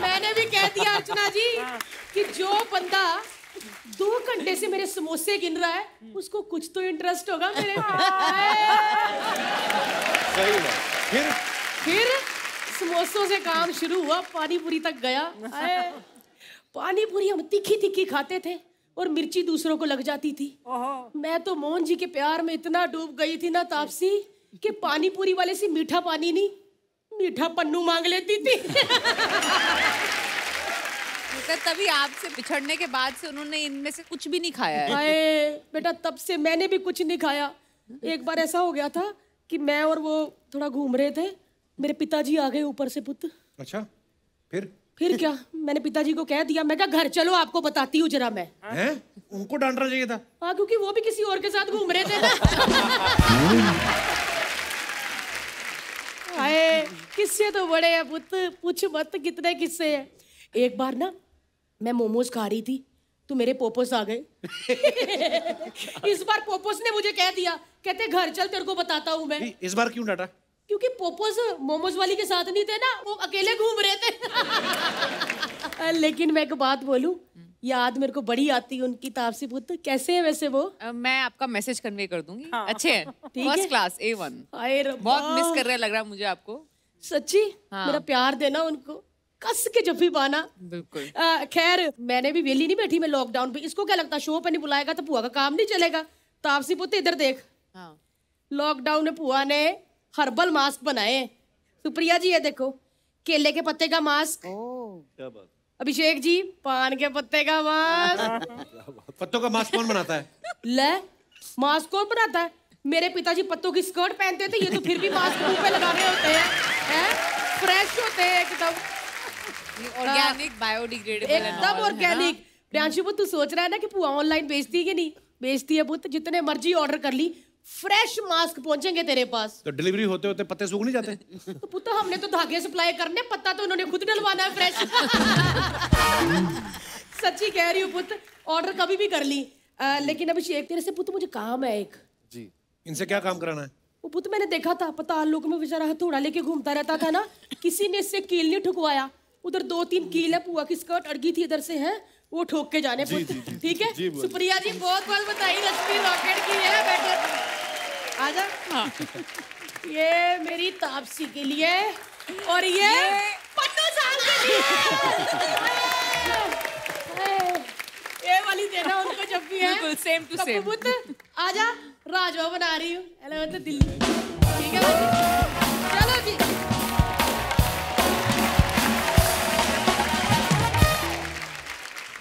मैंने भी कह दिया अर्चना जी कि जो बंदा दो घंटे से मेरे समोसे गिन रहा है उसको कुछ तो इंटरेस्ट होगा मेरे फिर? फिर समोसों से काम शुरू हुआ पानी पूरी तक गया। पानी पूरी हम तीखी तीखी खाते थे और मिर्ची दूसरों को लग जाती थी। मैं तो मोहन जी के प्यार में इतना डूब गई थी ना तापसी। कि पानी पूरी वाले से मीठा पानी नहीं मीठा पन्नू मांग लेती थी। तो तभी आपसे बिछड़ने के बाद से उन्होंने इनमें से कुछ भी नहीं खाया है। आए बेटा तब से मैंने भी कुछ नहीं खाया। एक बार ऐसा हो गया था कि मैं और वो थोड़ा घूम रहे थे मेरे पिताजी आ गए ऊपर से पुत्र। अच्छा फिर? फिर क्या? मैंने पिताजी को कह दिया मैं क्या घर चलो आपको बताती हूँ जरा मैं। हैं? उनको डांटना चाहिए था। हाँ क्योंकि वो भी किसी और के साथ घूम रहे थे ना आए किस्से तो बड़े हैं पुत्र पूछ मत कितने किस्से हैं। एक बार ना मैं मोमोज खा रही थी तो मेरे पोपोस आ गए। इस बार पोपोस ने मुझे कह दिया कहते घर चल तेरे को बताता हूँ मैं। इस बार क्यों डांटा? क्योंकि पोपोस मोमोज वाली के साथ नहीं थे ना वो अकेले घूम रहे थे। लेकिन मैं एक बात बोलूँ याद मेरे को बड़ी आती है उनकी तापसी पुत्र कैसे है वैसे वो? अ, मैं आपका मैसेज कन्वे कर दूँगी। हाँ। अच्छे हैं। फ़र्स्ट क्लास ए वन बहुत मिस कर रहे लग रहा है मुझे आपको। सच्ची हाँ। मेरा प्यार देना उनको कस के जफी पाना बिल्कुल। खैर मैंने भी वेली नहीं बैठी मैं लॉकडाउन पे इसको क्या लगता शो पे नहीं बुलाएगा तो पुआ का काम नहीं चलेगा? तापसी पुत्र इधर देख। हाँ। लॉकडाउन में पुआ ने हर्बल मास्क बनाए। सुप्रिया जी ये देखो केले के पत्ते का मास्क क्या बात अभिषेक जी पान के पत्ते का मास्क पत्तों का मास्क कौन बनाता है? ले मास्क कौन बनाता है? मेरे पिताजी पत्तों की स्कर्ट पहनते थे ये तो फिर भी मास्क मुँह पे लगा रहे होते हैं हैं? फ्रेश होते हैं एकदम। ऑर्गेनिक बायोडिग्रेडेबल एकदम ऑर्गेनिक प्रियांशु तू सोच रहा है ना कि पुआ ऑनलाइन बेचती है कि नहीं? बेचती है पुत्र जितने मर्ज़ी ऑर्डर कर ली फ्रेश मास्क पहुँचेंगे तेरे पास। तो डिलीवरी होते होते पत्ते सूख नहीं जाते? तो पुत्र हमने तो धागे सप्लाई करने पत्ता तो उन्होंने खुद डलवाना है फ्रेश सच्ची कह रही हूँ पुत्र ऑर्डर कभी भी कर ली। अ, लेकिन अभिषेक तेरे से पुत्र मुझे काम है एक। इनसे क्या काम कराना है? वो पुत्र मैंने देखा था पता लोग में बेचारा हथौड़ा लेके घूमता रहता था ना। किसी ने इससे कील नहीं ठुकवाया। उधर दो तीन कील है पुआ की स्कर्ट अड़गी थी इधर से है? वो ठोक के जाने पुत्र। ठीक है? सुप्रिया जी बहुत बहुत बताई रश्मि रॉकेट की है बैठे आजा। ये मेरी तापसी के लिए और ये पन्नू साल के लिए। ये वाली देना उनको जब भी है। to Kappu same. पुत्र आजा। राजवा बना रही हूँ। हेलो तो दिल्ली। ठीक है? चलो जी।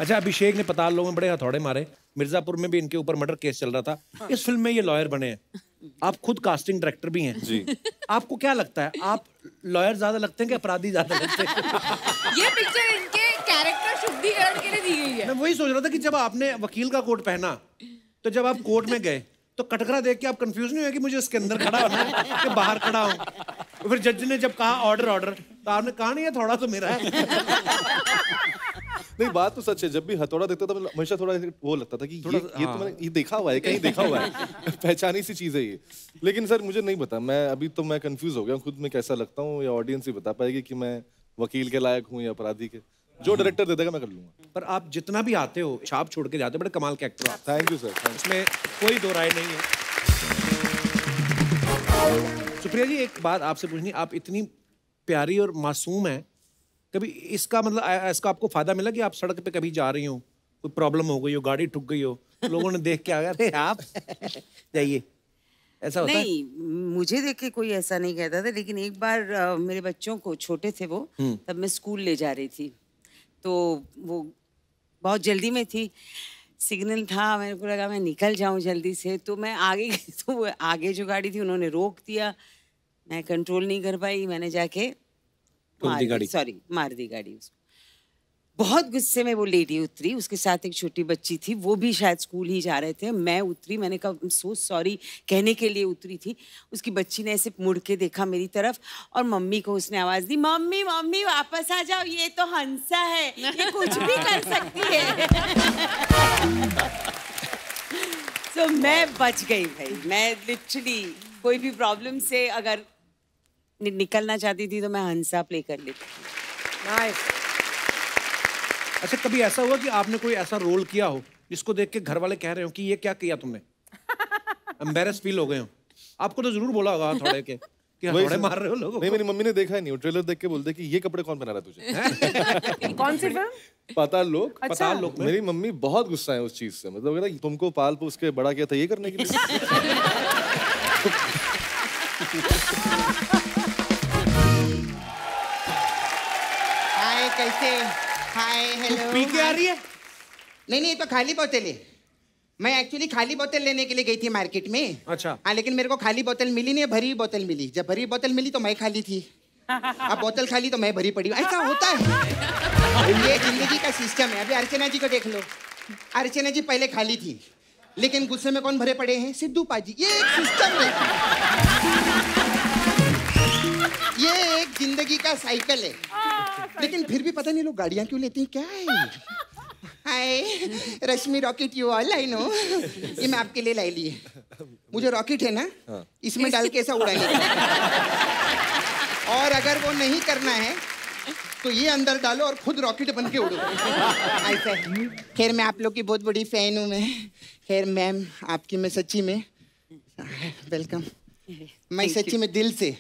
अच्छा अभिषेक ने पताल लोगों में बड़े हथौड़े मारे। मिर्जापुर में भी इनके ऊपर मर्डर केस चल रहा था। इस फ़िल्म में ये लॉयर बने हैं। आप खुद कास्टिंग डायरेक्टर भी हैं। जी। आपको क्या लगता है? आप लॉयर ज़्यादा लगते हैं कि अपराधी ज़्यादा लगते हैं? ये पिक्चर इनके कैरेक्टर शुद्धिकरण के लिए दी गई है। मैं वही सोच रहा था कि जब आपने वकील का कोट पहना तो जब आप कोर्ट में गए तो कटघरा देख के आप कंफ्यूज नहीं हुए कि मुझे इसके अंदर खड़ा होना है कि बाहर खड़ा हूँ? फिर जज ने जब कहा ऑर्डर ऑर्डर तो आपने कहा नहीं है थोड़ा तो मेरा है। नहीं बात तो सच है जब भी हथौड़ा देखता था मैं हमेशा थोड़ा वो लगता था कि ये ये तो मैंने ये देखा हुआ है कहीं देखा हुआ है। पहचानी सी चीज़ है ये। लेकिन सर मुझे नहीं पता मैं अभी तो मैं कंफ्यूज हो गया हूँ खुद में कैसा लगता हूँ या ऑडियंस ही बता पाएगी कि मैं वकील के लायक हूँ या अपराधी के। जो डायरेक्टर दे देगा मैं कर लूँगा। पर आप जितना भी आते हो छाप छोड़ के जाते हो बड़े कमाल के एक्टर आप। थैंक यू सर इसमें कोई दो राय नहीं है। सुप्रिया जी एक बात आपसे पूछनी आप इतनी प्यारी और मासूम हैं कभी इसका मतलब इसका आपको फ़ायदा मिला कि आप सड़क पे कभी जा रही हो? कोई प्रॉब्लम हो गई हो गाड़ी ठुक गई हो? लोगों ने देख के आ गया अरे आप जाइए। ऐसा होता नहीं है मुझे देख के कोई ऐसा नहीं कहता था लेकिन एक बार अ, मेरे बच्चों को छोटे थे वो तब मैं स्कूल ले जा रही थी। तो वो बहुत जल्दी में थी। सिग्नल था मेरे को लगा मैं निकल जाऊँ जल्दी से। तो मैं आगे तो वो आगे जो गाड़ी थी उन्होंने रोक दिया। मैं कंट्रोल नहीं कर पाई मैंने जाके मार दी गाड़ी। सॉरी मार दी गाड़ी उसको। बहुत गुस्से में वो लेडी उतरी उसके साथ एक छोटी बच्ची थी वो भी शायद स्कूल ही जा रहे थे। मैं उतरी मैंने कहा सो सॉरी कहने के लिए उतरी थी। उसकी बच्ची ने ऐसे मुड़ के देखा मेरी तरफ़ और मम्मी को उसने आवाज़ दी मम्मी मम्मी वापस आ जाओ ये तो हंसा है ये कुछ भी कर सकती है। तो मैं बच गई भाई। मैं लिटरली कोई भी प्रॉब्लम से अगर निकलना चाहती थी तो मैं हंसा प्ले कर लेती थी। नाइस अच्छा कभी ऐसा हुआ कि आपने कोई ऐसा रोल किया हो जिसको देख के घर वाले कह रहे हो कि ये क्या किया तुमने? एम्बेरस फील हो गए हो। आपको तो ज़रूर बोला होगा थोड़े के कि वही थोड़े मार रहे हो लोगों नहीं मेरी मम्मी ने देखा ही नहीं ट्रेलर देख के बोलते कि ये कपड़े कौन पहना रहा तुझे? कौन सी फ़िल्म पाताल पताल में? मेरी मम्मी बहुत गुस्सा है उस चीज़ से मतलब कहता तुमको पाल पोस के बड़ा किया था ये करने के लिए। हाय कैसे? हाय हेलो पी के आ रही है? नहीं नहीं ये तो खाली बोतल है। मैं एक्चुअली खाली बोतल लेने के लिए गई थी मार्केट में। अच्छा। हाँ लेकिन मेरे को खाली बोतल मिली नहीं भरी बोतल मिली। जब भरी बोतल मिली तो मैं खाली थी। अब बोतल खाली तो मैं भरी पड़ी। ऐसा होता है। ये ज़िंदगी का सिस्टम है। अभी अर्चना जी को देख लो। अर्चना जी पहले खाली थी। लेकिन गुस्से में कौन भरे पड़े हैं? सिद्धू पाजी। ये एक सिस्टम है। ज़िंदगी का साइकिल है। लेकिन फिर भी पता नहीं लोग गाड़ियाँ क्यों लेती हैं क्या है? Hi Rashmi rocket you all I know ये मैं आपके लिए लाई ली है। मुझे रॉकेट है ना इसमें डाल के ऐसा उड़ाने का और अगर वो नहीं करना है तो ये अंदर डालो और खुद रॉकेट बन के उड़ो। ऐसा है। खैर मैं आप लोग की बहुत बड़ी फ़ैन हूँ मैं। खैर मैम आपकी मैं सच्ची में वेलकम मैं सच्ची में दिल से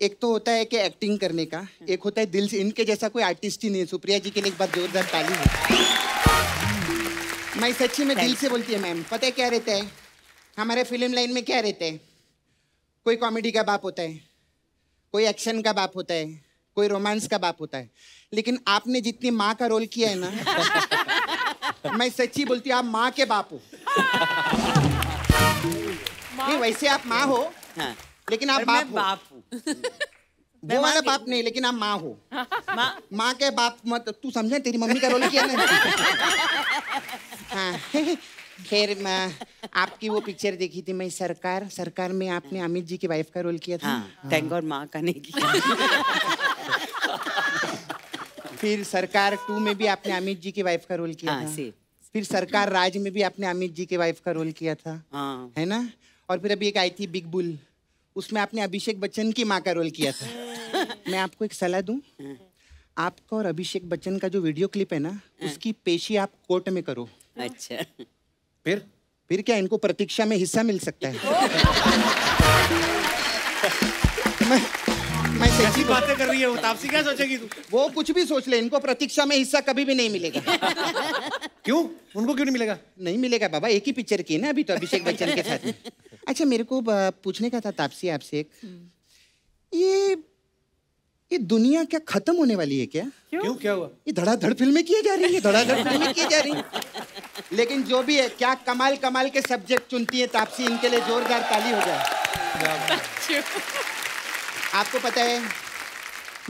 एक तो होता है कि एक्टिंग करने का एक होता है दिल से इनके जैसा कोई आर्टिस्ट ही नहीं है। सुप्रिया जी के लिए एक बार जोरदार ताली है। मैं सच्ची में दिल से बोलती है मैम पता है क्या रहता है? हमारे फ़िल्म लाइन में क्या रहता है? कोई कॉमेडी का बाप होता है कोई एक्शन का बाप होता है कोई रोमांस का बाप होता है। लेकिन आपने जितनी माँ का रोल किया है ना मैं सच्ची बोलती हूँ आप माँ के बाप हो। नहीं वैसे आप माँ हो हाँ। लेकिन आप बाप बाप वो वाला बाप नहीं लेकिन आप माँ हो। माँ के बाप मत तू समझे तेरी मम्मी का रोल किया ना? हाँ खैर मैं आपकी वो पिक्चर देखी थी मैं सरकार सरकार में आपने अमित जी की वाइफ का रोल किया था। हाँ थैंक गॉड माँ का नहीं किया। फिर सरकार टू में भी आपने अमित जी की वाइफ का रोल किया हाँ, था। फिर सरकार राज में भी आपने अमित जी के वाइफ का रोल किया था। हाँ। है ना? और फिर अभी एक आई थी बिग बुल उसमें आपने अभिषेक बच्चन की माँ का रोल किया था। मैं आपको एक सलाह दूँ? आपका और अभिषेक बच्चन का जो वीडियो क्लिप है ना उसकी पेशी आप कोर्ट में करो। अच्छा। फिर? फिर क्या इनको प्रतीक्षा में हिस्सा मिल सकता है? मैं मैं ऐसी बातें कर रही है तापसी क्या सोचेगी तू? वो कुछ भी सोच ले इनको प्रतीक्षा में हिस्सा कभी भी नहीं मिलेगा। क्यों? उनको क्यों नहीं मिलेगा? नहीं मिलेगा बाबा एक ही पिक्चर की ना अभी तो अभिषेक बच्चन के साथ अच्छा मेरे को पूछने का था तापसी आपसे एक। ये ये दुनिया क्या खत्म होने वाली है क्या? क्यों? क्या हुआ? ये धड़ाधड़ फ़िल्में किए जा रही है धड़ाधड़ फ़िल्में किए जा रही हैं। लेकिन जो भी है क्या कमाल कमाल के सब्जेक्ट चुनती है तापसी इनके लिए जोरदार ताली हो जाए। आपको पता है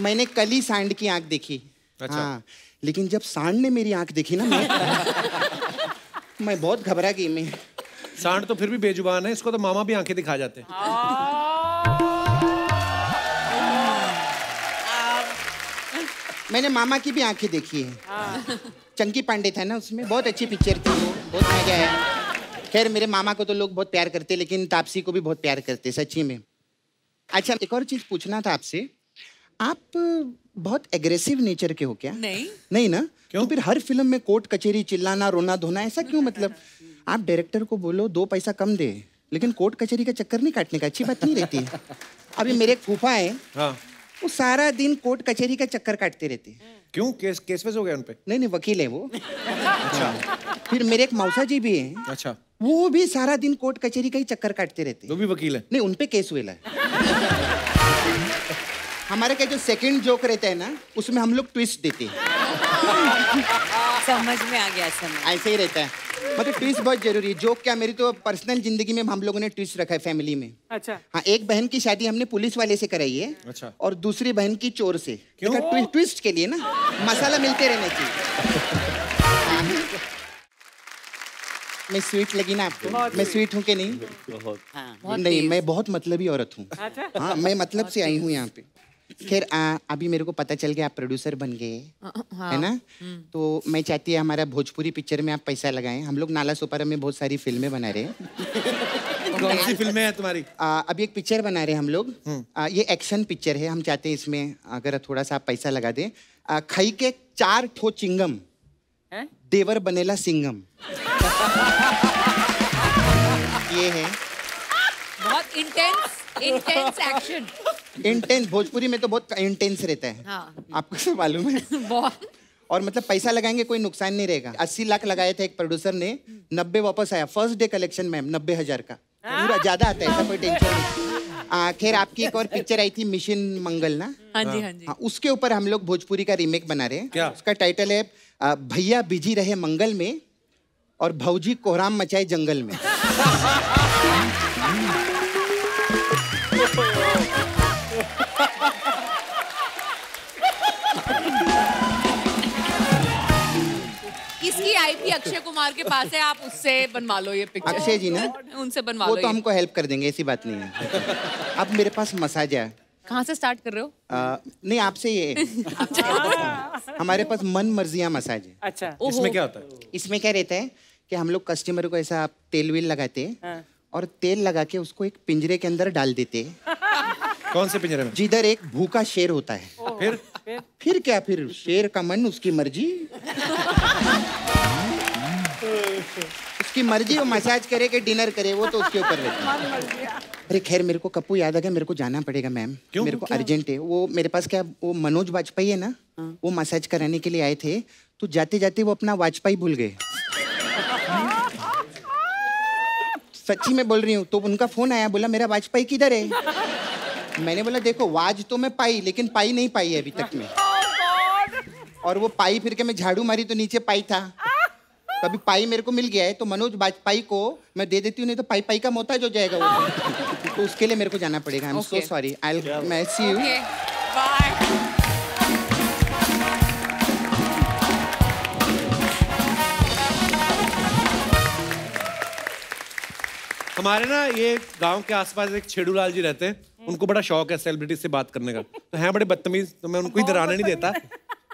मैंने कल ही सांड की आँख देखी। अच्छा। हाँ लेकिन जब सांड ने मेरी आँख देखी ना मैं मैं बहुत घबरा गई मैं। सांड तो फिर भी बेजुबान है इसको तो मामा भी आँखें दिखा जाते हैं। मैंने मामा की भी आँखें देखी है। चंकी पांडे था ना उसमें बहुत अच्छी पिक्चर थी वो बहुत मज़ा आया। खैर मेरे मामा को तो लोग बहुत प्यार करते लेकिन तापसी को भी बहुत प्यार करते सच्ची में। अच्छा एक और चीज़ पूछना था आपसे। आप बहुत एग्रेसिव नेचर के हो क्या? नहीं। नहीं ना? क्यों? तो फिर हर फ़िल्म में कोर्ट कचेरी चिल्लाना रोना धोना ऐसा क्यों मतलब? आप डायरेक्टर को बोलो दो पैसा कम दे। लेकिन कोर्ट कचेरी का चक्कर नहीं काटने का अच्छी बात नहीं रहती। है अभी मेरे एक फूफा है हाँ। वो सारा दिन कोर्ट कचेरी का चक्कर काटते रहते हैं। क्यों? केस केस वेस हो गया उनपे नहीं नहीं वकील है वो। अच्छा। फिर मेरे एक मौसा जी भी हैं। अच्छा। वो भी सारा दिन कोर्ट कचहरी का ही चक्कर काटते रहते हैं। वो भी वकील है? नहीं उनपे केस हुएला है। हमारे का जो सेकंड जोक रहता है ना उसमें हम लोग ट्विस्ट देते हैं। समझ में आ गया समझ। ऐसे ही रहता है। मतलब ट्विस्ट बहुत ज़रूरी है। जोक क्या मेरी तो पर्सनल ज़िंदगी में हम लोगों ने ट्विस्ट रखा है फैमिली में। अच्छा। हाँ एक बहन की शादी हमने पुलिस वाले से कराई है अच्छा। और दूसरी बहन की चोर से। क्यों? देखा, ट्विस्ट, ट्विस्ट के लिए ना। मसाला मिलते रहने चाहिए। मैं स्वीट लगी ना आपको। मैं स्वीट हूँ कि नहीं? बहुत। हाँ नहीं मैं बहुत मतलबी औरत हूँ। अच्छा। हाँ मैं मतलब से आई हूँ यहाँ पे। खैर आ, अभी मेरे को पता चल गया आप प्रोड्यूसर बन गए। हाँ। है ना? तो मैं चाहती है हमारा भोजपुरी पिक्चर में आप पैसा लगाएँ। हम लोग नाला सोपारा में बहुत सारी फ़िल्में बना रहे हैं। कौन सी फ़िल्में हैं तुम्हारी? आ, अभी एक पिक्चर बना रहे हैं हम लोग। आ, ये एक्शन पिक्चर है हम चाहते हैं इसमें अगर थोड़ा सा आप पैसा लगा दें। आ, खई के चार ठो चिंगम। देवर बनेला सिंगम ये है। Intense intense action intense Bhojpuri में तो बहुत इंटेंस रहता है। हाँ। आपको तो मालूम है। बहुत। और मतलब पैसा लगाएँगे कोई नुकसान नहीं रहेगा। अस्सी लाख लगाए थे एक प्रोड्यूसर ने नब्बे वापस आया। फ़र्स्ट डे कलेक्शन मैम नब्बे हज़ार का। पूरा ज़्यादा आता है ऐसा कोई टेंशन नहीं। खैर आपकी एक और पिक्चर आई थी मिशन मंगल ना? हाँ जी हाँ जी। हाँ उसके ऊपर हम लोग भोजपुरी का रीमेक बना रहे हैं। क्या? उसका टाइटल है भैया बिज़ी रहे मंगल में और भौजी कोहराम मचाए जंगल में। आईपी अक्षय कुमार के पास है आप उससे बनवा लो ये पिक्चर अक्षय जी ना? उनसे बनवा वो लो तो हमको हेल्प कर देंगे ऐसी बात नहीं है। अब मेरे पास मसाज है। कहाँ से स्टार्ट कर रहे हो? आ, नहीं आपसे ये। हमारे पास मन मर्जियाँ मसाज है। अच्छा। इसमें क्या होता है? इसमें क्या रहता है कि हम लोग कस्टमर को ऐसा आप तेल वेल लगाते हैं। और तेल लगा के उसको एक पिंजरे के अंदर डाल देते। हैं कौन से पिंजरे में? जिधर एक भूखा शेर होता है। फिर? फिर क्या? फिर शेर का मन उसकी मर्ज़ी। उसकी मर्ज़ी वो मसाज करे कि डिनर करे वो तो उसके ऊपर रहता है। अरे खैर मेरे को कप्पू याद आ गया मेरे को जाना पड़ेगा मैम क्यों? मेरे को अर्जेंट है। वो मेरे पास क्या वो मनोज वाजपेयी है ना? वो मसाज कराने के लिए आए थे। तो जाते जाते वो अपना वाजपेयी भूल गए। सच्ची में बोल रही हूँ तो उनका फ़ोन आया बोला मेरा वाजपेयी किधर है? मैंने बोला देखो वाज तो मैं पाई लेकिन पाई नहीं पाई है अभी तक में। और वो पाई फिर के मैं झाड़ू मारी तो नीचे पाई था। तो अभी पाई मेरे को मिल गया है तो मनोज बाजपाई को मैं दे देती हूँ नहीं तो पाई पाई का मोहताज जो जाएगा वो। तो उसके लिए मेरे को जाना पड़ेगा। आई एम सो सॉरी आई मैं सी यू bye. हमारे ना ये गाँव के आसपास एक छेड़ूलाल जी रहते हैं। उनको बड़ा शौक है सेलिब्रिटी से बात करने का। तो हैं बड़े बदतमीज तो मैं उनको इधर आने नहीं देता।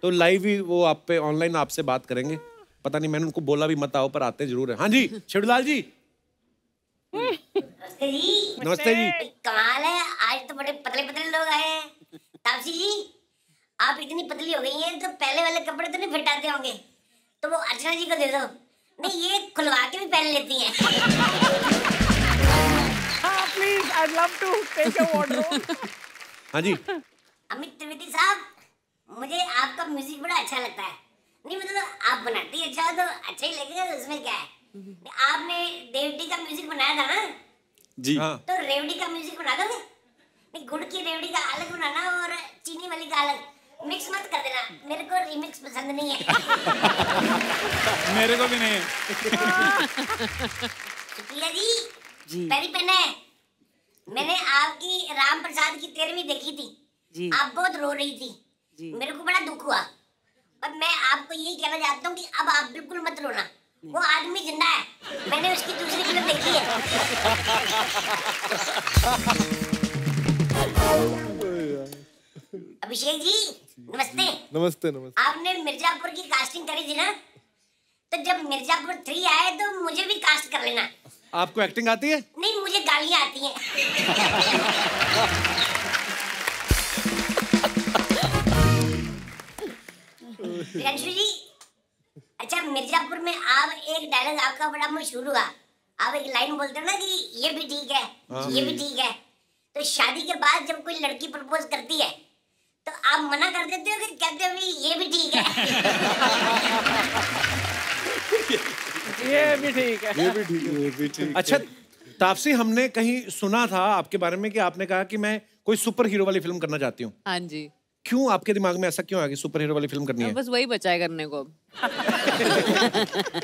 तो लाइव ही वो आप पे ऑनलाइन आपसे बात करेंगे। पता नहीं मैंने उनको बोला भी मत आओ पर आते ज़रूर है। हाँ जी छेड़ूलाल जी। नमस्ते जी। नमस्ते जी। कमाल है आज तो बड़े पतले पतले लोग आए हैं। तापसी जी आप इतनी पतली हो गई हैं तो पहले वाले कपड़े तो नहीं फिट आते होंगे। तो वो अर्चना जी को दे दो। नहीं ये खुलवा के भी पहन लेती हैं। हाँ please I love to take your wardrobe हाँ जी। अमित त्रिवेदी साहब मुझे आपका म्यूज़िक बड़ा अच्छा लगता है। नहीं मतलब आप बनाती ही अच्छा तो अच्छा ही लगेगा तो उसमें क्या है? आपने देवटी का म्यूज़िक बनाया था ना? जी। हाँ। तो रेवड़ी का म्यूज़िक बना दोगे नहीं गुड़ की रेवड़ी का अलग बनाना और चीनी वाली का अलग। मिक्स मत कर देना। मेरे को रिमिक्स पसंद नहीं है। मेरे को भी नहीं सुप्रिया जी। जी। पहली पेन है। मैंने आपकी राम प्रसाद की तेरहवीं देखी थी। जी। आप बहुत रो रही थी। जी। मेरे को बड़ा दुख हुआ। और मैं आपको यही कहना चाहता हूँ कि अब आप बिल्कुल मत रोना। वो आदमी ज़िंदा है। मैंने उसकी दूसरी फ़िल्म देखी है। अभिषेक जी नमस्ते। नमस्ते नमस्ते। आपने मिर्जापुर की कास्टिंग करी थी ना? तो जब मिर्जापुर थ्री आए तो मुझे भी कास्ट कर लेना। आपको एक्टिंग आती है? नहीं मुझे गालियाँ आती हैं। प्रियांशु जी अच्छा मिर्जापुर में आप एक डायलॉग आपका बड़ा मशहूर हुआ। आप एक लाइन बोलते हो ना कि ये भी ठीक है ये भी ठीक है। तो शादी के बाद जब कोई लड़की प्रपोज करती है तो आप मना कर देते हो कि कहते हो ये भी ठीक है। ये भी ठीक है। ये भी ठीक है। ये भी ठीक है। अच्छा तापसी हमने कहीं सुना था आपके बारे में कि आपने कहा कि मैं कोई सुपर हीरो वाली फ़िल्म करना चाहती हूँ। हाँ जी। क्यों आपके दिमाग में ऐसा क्यों आ गया सुपर हीरो वाली फ़िल्म करनी है? बस वही बचा है करने को।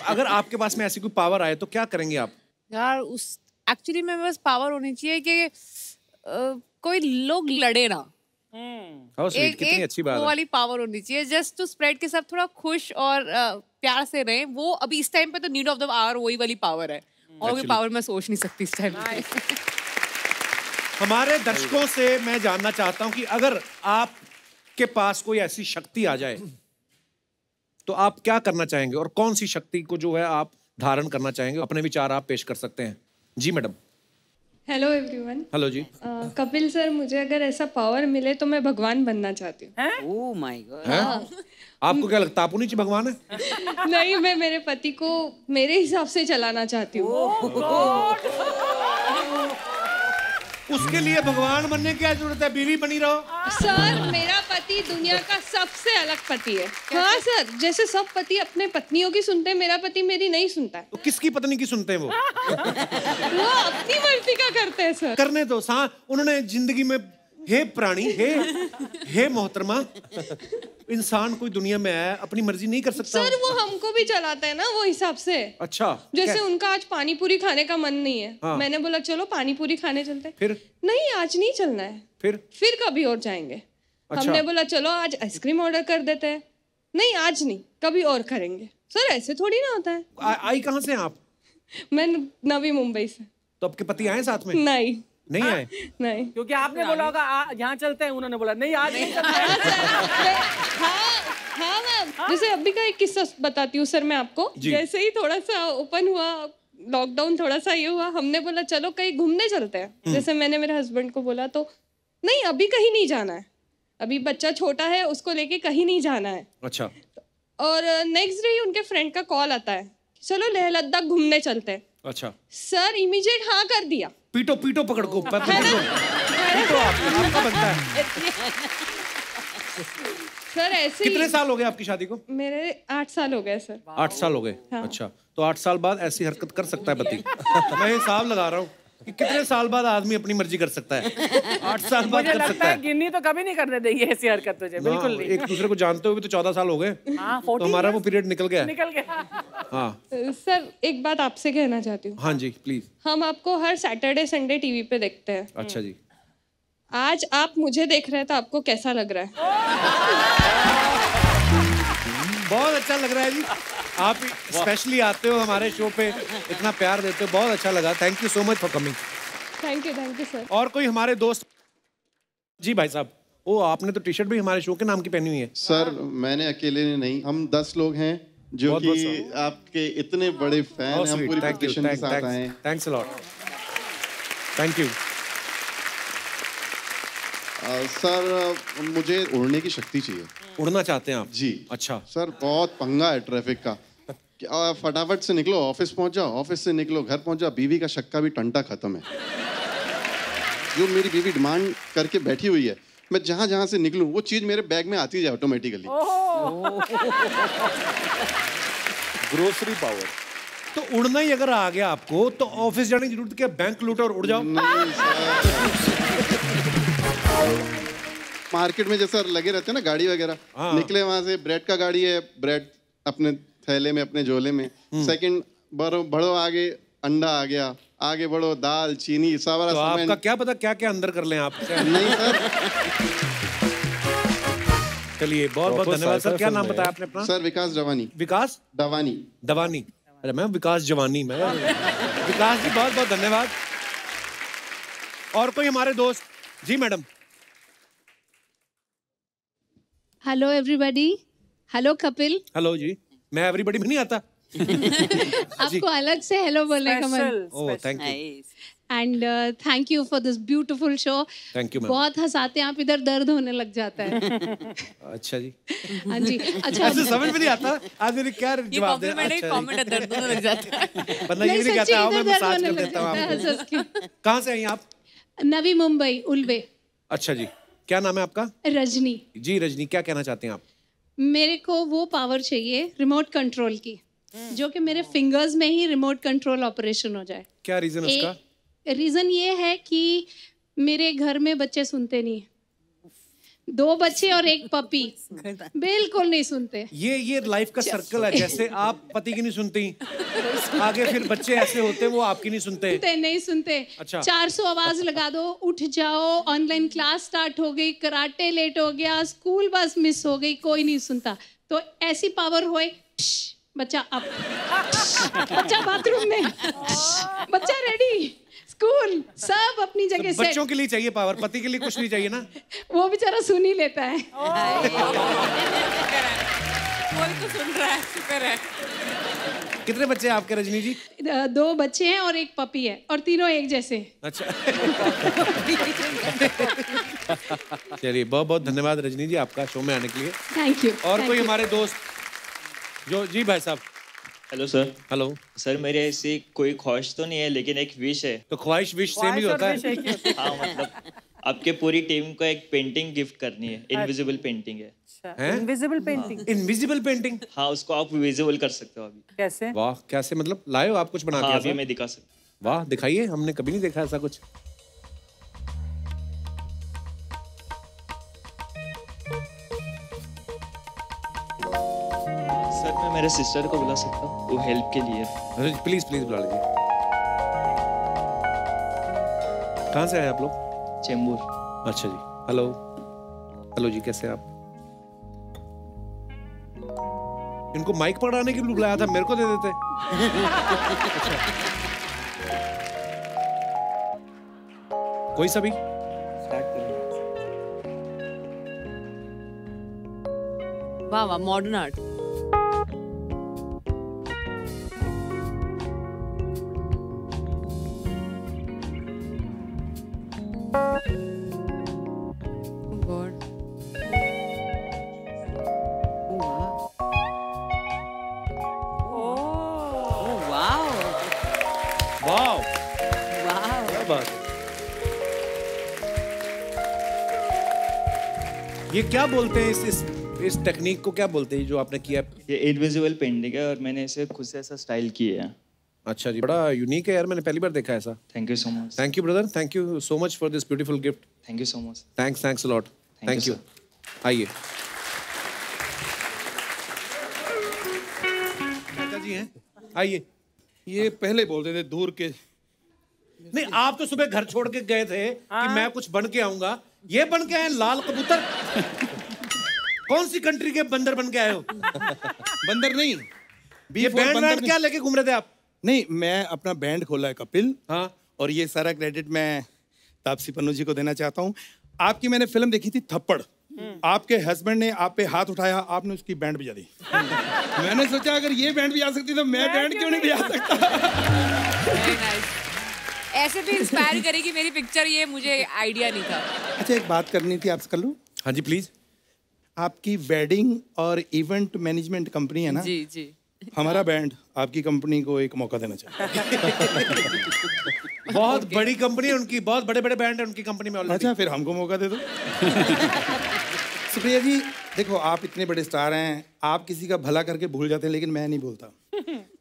अगर आपके पास में ऐसी कोई पावर आए तो क्या करेंगे आप? यार उस एक्चुअली में बस पावर होनी चाहिए कि कोई लोग लड़े ना। हाउ स्वीट एक कितनी अच्छी वो बात है। वाली पावर होनी चाहिए जस्ट टू स्प्रेड के सब थोड़ा खुश और प्यार से रहें। वो अभी इस टाइम पे तो नीड ऑफ़ द आवर वही वाली पावर है। और कोई पावर मैं सोच नहीं सकती इस टाइम पे। हमारे दर्शकों से मैं जानना चाहता हूँ कि अगर आपके पास कोई ऐसी शक्ति आ जाए तो आप क्या करना चाहेंगे? और कौन सी शक्ति को जो है आप धारण करना चाहेंगे? अपने विचार आप पेश कर सकते हैं। जी मैडम। हेलो एवरीवन हेलो जी। कपिल सर मुझे अगर ऐसा पावर मिले तो मैं भगवान बनना चाहती हूँ। ओह माय गॉड आपको क्या लगता है आप भगवान है? नहीं मैं मेरे पति को मेरे हिसाब से चलाना चाहती हूँ। उसके लिए भगवान बनने की क्या ज़रूरत है बीवी बनी रहो। सर मेरा पति दुनिया का सबसे अलग पति है। हाँ सर जैसे सब पति अपने पत्नियों की सुनते हैं मेरा पति मेरी नहीं सुनता। है तो किसकी पत्नी की सुनते हैं वो? वो अपनी मर्ज़ी का करते हैं सर। करने दो सा उन्होंने ज़िंदगी में हे प्राणी हे हे मोहतरमा इंसान कोई दुनिया में आया अपनी मर्ज़ी नहीं कर सकता। सर वो हमको भी चलाता है ना वो हिसाब से। अच्छा जैसे क्या- उनका आज पानी पूरी खाने का मन नहीं है। हाँ। मैंने बोला चलो पानी पूरी खाने चलते हैं। फिर? नहीं आज नहीं चलना है। फिर? फिर कभी और जाएँगे। अच्छा। हमने बोला चलो आज आइसक्रीम ऑर्डर कर देते हैं। नहीं आज नहीं कभी और करेंगे। सर ऐसे थोड़ी ना होता है। आई कहाँ से आप? मैं नवी मुंबई से। तो आपके पति आए साथ में? नहीं। नहीं आए। नहीं। क्योंकि आपने बोला होगा यहाँ चलते हैं उन्होंने बोला नहीं आज नहीं चलते हाँ। हाँ मैम। जैसे अभी का एक किस्सा बताती हूँ सर मैं आपको। जैसे ही थोड़ा सा ओपन हुआ लॉकडाउन थोड़ा सा ये हुआ हमने बोला चलो कहीं घूमने चलते हैं। हम्म। जैसे मैंने मेरे हस्बैंड को बोला तो नहीं अभी कहीं नहीं जाना है। अभी बच्चा छोटा है उसको लेके कहीं नहीं जाना है। अच्छा। और नेक्स्ट डे ही उनके फ्रेंड का कॉल आता है चलो लेह लद्दाख घूमने चलते हैं। अच्छा। सर इमीजिएट हाँ कर दिया। पीटो पीटो पकड़ को पीटो आप आपका बनता है। सर ऐसे कितने साल हो गए आपकी शादी को? मेरे आठ साल हो गए सर। आठ साल हो गए? हाँ। अच्छा तो आठ साल बाद ऐसी हरकत कर सकता है पति। मैं हिसाब लगा रहा हूँ। कि कितने साल बाद आदमी अपनी मर्ज़ी कर सकता है? आठ साल बाद कर सकता है है। गिन्नी तो कभी नहीं करने देगी ऐसी हरकत तुझे बिल्कुल हाँ, नहीं। एक दूसरे को जानते हुए भी तो चौदह साल हो गए। हाँ, तो हमारा वो पीरियड निकल गया। निकल गया। हाँ। सर एक बात आपसे कहना चाहती हूँ। हाँ जी प्लीज़ हम आपको हर सैटरडे संडे टीवी पे देखते हैं। अच्छा जी। आज आप मुझे देख रहे हैं तो आपको कैसा लग रहा है? बहुत अच्छा लग रहा है जी। आप स्पेशली आते हो हमारे शो पे इतना प्यार देते हो बहुत अच्छा लगा। Thank you so much for coming thank you thank you sir और कोई हमारे दोस्त जी भाई साहब ओ आपने तो टी शर्ट भी हमारे शो के नाम की पहनी हुई है। सर मैंने अकेले ने नहीं हम दस लोग हैं जो बहुत- बहुत कि आपके इतने बड़े फ़ैन How हैं हम पूरी के साथ. आए हैं। Thanks a lot. Thank sir मुझे उड़ने की शक्ति चाहिए। उड़ना चाहते हैं आप? जी। अच्छा। सर बहुत पंगा है ट्रैफ़िक का। फटाफट से निकलो ऑफ़िस पहुँच जाओ ऑफ़िस से निकलो घर पहुँच जाओ बीवी का शक्का भी टंटा खत्म है। जो मेरी बीवी डिमांड करके बैठी हुई है मैं जहाँ जहाँ से निकलूं वो चीज़ मेरे बैग में आती जाए ऑटोमेटिकली ग्रोसरी पावर तो उड़ना ही अगर आ गया आपको तो ऑफ़िस जाने की ज़रूरत क्या बैंक लूटो और उड़ जाओ। मार्केट में जैसा लगे रहते हैं ना गाड़ी वगैरह हाँ। निकले वहाँ से ब्रेड का गाड़ी है ब्रेड अपने थैले में अपने झोले में। हम्म। सेकंड बढ़ो बढ़ो आगे अंडा आ गया। आगे बढ़ो दाल चीनी सारा तो आपका क्या पता क्या क्या अंदर कर लें आप? नहीं सर। चलिए बहुत बहुत धन्यवाद सर। क्या नाम बताया आपने अपना? सर विकास जवानी। विकास? दवानी। दवानी। अरे मैं विकास जवानी मैं। विकास जी बहुत बहुत धन्यवाद। और कोई हमारे दोस्त? जी madam. Hello everybody hello Kapil. Hello जी। मैं एवरीबॉडी में नहीं आता। आपको अलग से हेलो बोलने का मन। ओह thank you and thank you for this beautiful show thank you बहुत हंसाते हैं आप इधर दर्द होने लग जाता है। अच्छा जी। हाँ जी। अच्छा ऐसे समझ में नहीं आता। आज मेरे क्या जवाब दे है, अच्छा comment है, दर्द होने लग जाता है। वरना ये नहीं, कहता आओ मैं मसाज कर देता हूँ है, आपको। कहाँ से आई आप? नवी मुंबई उल्वे अच्छा जी। क्या नाम है आपका? रजनी। जी रजनी क्या कहना चाहते हैं आप? मेरे को वो पावर चाहिए रिमोट कंट्रोल की जो कि मेरे फिंगर्स में ही रिमोट कंट्रोल ऑपरेशन हो जाए। क्या रीजन उसका? रीजन ये है कि मेरे घर में बच्चे सुनते नहीं दो बच्चे और एक पपी। बिल्कुल नहीं सुनते। ये ये लाइफ का सर्कल है जैसे आप पति की नहीं सुनती आगे फिर बच्चे ऐसे होते वो आपकी नहीं सुनते। सुनते नहीं सुनते। अच्छा। चार सौ आवाज़ लगा दो उठ जाओ ऑनलाइन क्लास स्टार्ट हो गई कराटे लेट हो गया स्कूल बस मिस हो गई कोई नहीं सुनता। तो ऐसी पावर होए "श्श, बच्चा अप बच्चा बाथरूम में। बच्चा रेडी स्कूल सब अपनी जगह से बच्चों के लिए चाहिए पावर पति के लिए कुछ नहीं चाहिए ना? वो बेचारा सुन ही लेता है। तो सुन रहा है शुक्र है। कितने बच्चे हैं आपके रजनी जी? दो बच्चे हैं और एक पपी है और तीनों एक जैसे। अच्छा। चलिए बहुत बहुत धन्यवाद रजनी जी आपका शो में आने के लिए। थैंक यू और कोई हमारे दोस्त जो जी भाई साहब। हेलो सर हेलो सर मेरे ऐसी कोई ख्वाहिश तो नहीं है लेकिन एक विश है। तो ख्वाहिश विश सेम ही होता है। हाँ मतलब आपके पूरी टीम को एक पेंटिंग गिफ्ट करनी है। इनविजिबल पेंटिंग है। इनविजिबल पेंटिंग इनविजिबल पेंटिंग हाँ उसको आप विजिबल कर सकते हो अभी। कैसे? वाह कैसे? मतलब लाए हो आप कुछ बना हाँ के अभी मैं दिखा सकता वाह दिखाइए हमने कभी नहीं देखा ऐसा कुछ। मैं मेरे सिस्टर को बुला सकता हूँ। वो हेल्प के लिए। अरे प्लीज़ प्लीज़ बुला लीजिए। कहाँ से आए आप लोग? चेंबूर। अच्छा जी। हेलो हेलो जी कैसे हैं आप? इनको माइक पकड़ाने के लिए बुलाया था मेरे को दे देते। कोई सा भी वाह वाह मॉडर्न आर्ट क्या बोलते हैं इस इस इस टेक्निक को क्या बोलते हैं जो आपने किया? ये इनविजिबल पेंटिंग है और मैंने इसे खुद से ऐसा स्टाइल किया है। अच्छा जी बड़ा यूनिक है यार मैंने पहली बार देखा ऐसा। Thank you so much thank you brother thank you so much for this beautiful gift thank you so much thanks thanks lot thank you आइए। चाचा जी हैं? आइए। ये पहले बोलते थे दूर के। नहीं आप तो सुबह घर छोड़ के गए थे कि मैं कुछ बन के आऊँगा। ये बन के आए लाल कबूतर। कौन सी कंट्री के बंदर बन के आए हो? बंदर नहीं। ये बैंड वैंड क्या लेके घूम रहे थे आप? नहीं मैं अपना बैंड खोला है कपिल। हाँ। और ये सारा क्रेडिट मैं तापसी पन्नू जी को देना चाहता हूँ। आपकी मैंने फ़िल्म देखी थी थप्पड़। आपके हस्बैंड ने आप पे हाथ उठाया आपने उसकी बैंड बजा दी। मैंने सोचा अगर ये बैंड बजा सकती तो मैं बैंड क्यों नहीं बजा सकता. ऐसे भी इंस्पायर करेगी मेरी पिक्चर ये मुझे आइडिया नहीं था। अच्छा एक बात करनी थी आपसे कर लूँ हाँ जी प्लीज़ आपकी वेडिंग और इवेंट मैनेजमेंट कंपनी है ना? जी जी। हमारा बैंड आपकी कंपनी को एक मौका देना चाहिए बहुत okay. बड़ी कंपनी है उनकी बहुत बड़े बड़े बैंड है उनकी कंपनी में अच्छा फिर हमको मौका दे दो। सुप्रिया जी देखो आप इतने बड़े स्टार हैं आप किसी का भला करके भूल जाते हैं लेकिन मैं नहीं भूलता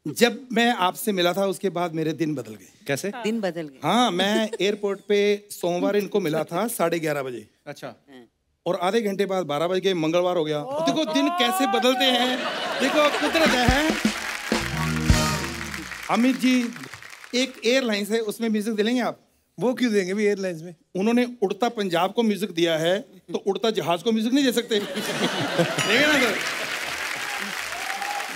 जब मैं आपसे मिला था उसके बाद मेरे दिन बदल गए। कैसे? दिन बदल गए। हाँ मैं एयरपोर्ट पे सोमवार इनको मिला था साढ़े ग्यारह बजे। अच्छा। और आधे घंटे बाद बारह बज के मंगलवार हो गया। देखो दिन कैसे बदलते हैं। देखो कुदरत है। अमित जी एक एयरलाइंस है उसमें म्यूज़िक दिलेंगे आप? वो क्यों देंगे भी एयरलाइंस में? उन्होंने उड़ता पंजाब को म्यूज़िक दिया है तो उड़ता जहाज़ को म्यूज़िक नहीं दे सकते। ना सर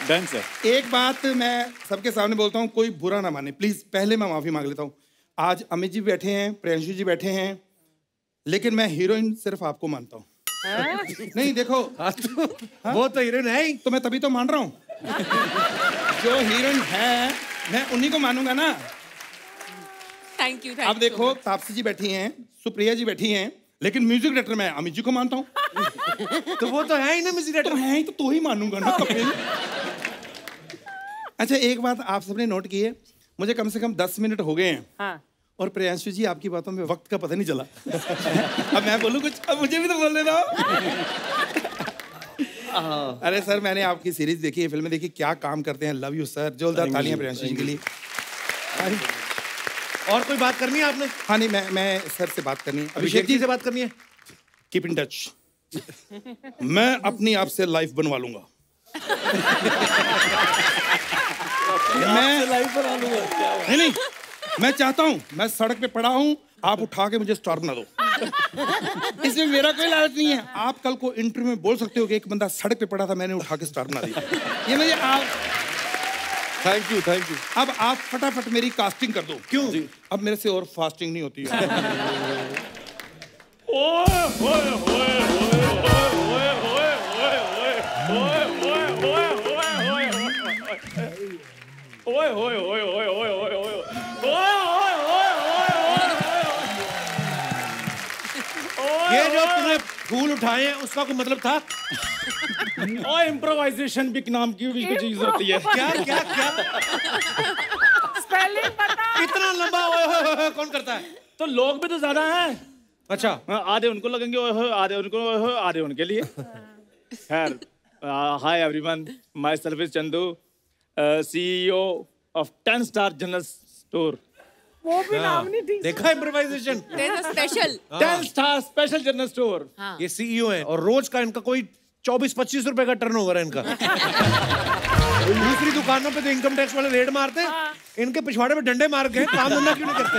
डन सर एक बात मैं सबके सामने बोलता हूँ कोई बुरा ना माने। प्लीज़ पहले मैं माफ़ी मांग लेता हूँ। आज अमित जी बैठे हैं प्रियंशु जी बैठे हैं लेकिन मैं हीरोइन सिर्फ़ आपको मानता हूँ। नहीं देखो। वो तो हीरोइन है ही। तो मैं तभी तो मान रहा हूँ। जो हीरोइन है मैं उन्हीं को मानूँगा ना। थैंक यू अब देखो तापसी जी बैठी हैं सुप्रिया जी बैठी हैं लेकिन म्यूज़िक डायरेक्टर मैं अमित जी को मानता हूँ। तो वो तो है ही ना म्यूज़िक डायरेक्टर। तो है ही तो तू ही मानूँगा ना कपिल। अच्छा एक बात आप सबने नोट की है मुझे कम से कम दस मिनट हो गए हैं। हाँ। और प्रियांशु जी आपकी बातों में वक्त का पता नहीं चला। अब मैं बोलूँ कुछ अब मुझे भी तो बोलने दो। अरे सर मैंने आपकी सीरीज़ देखी है फ़िल्में देखी क्या काम करते हैं। लव यू सर जोरदार तालियाँ प्रियांशु जी के लिए। और कोई बात करनी है आपने? हाँ नहीं मैं मैं सर से बात करनी है। अभिषेक जी से बात करनी है? कीप इन टच मैं अपनी आपसे लाइफ बनवा लूँगा। मैं नहीं नहीं मैं चाहता हूँ मैं सड़क पे पड़ा हूँ आप उठा के मुझे स्टार बना दो इसमें मेरा कोई लालच नहीं है आप कल को इंटरव्यू में बोल सकते हो कि एक बंदा सड़क पे पड़ा था मैंने उठा के स्टार बना दिया ये मुझे आप थैंक यू थैंक यू अब आप फटाफट मेरी कास्टिंग कर दो क्यों जी अब मेरे से और फास्टिंग नहीं होती है ये जो तूने फूल उठाए हैं उसका कोई मतलब था और इम्प्रोवाइजेशन भी नाम की भी कोई चीज़ होती है क्या क्या क्या स्पेलिंग बता इतना लंबा ओए होए कौन करता है तो लोग भी तो ज़्यादा हैं अच्छा हाँ, आधे उनको लगेंगे ओए आधे उनको ओए आधे उनके लिए खैर hi everyone myself is Chandu CEO of 10 star general store वो भी नाम नहीं ठीक देखा improvisation special 10 star special general store ये सीईओ है और रोज का इनका कोई चौबीस पच्चीस रुपए का टर्न है इनका। दूसरी दुकानों पे तो इनकम टैक्स वाले रेड मारते हैं। इनके पिछवाड़े पे डंडे मार के काम धंधा क्यों नहीं करते?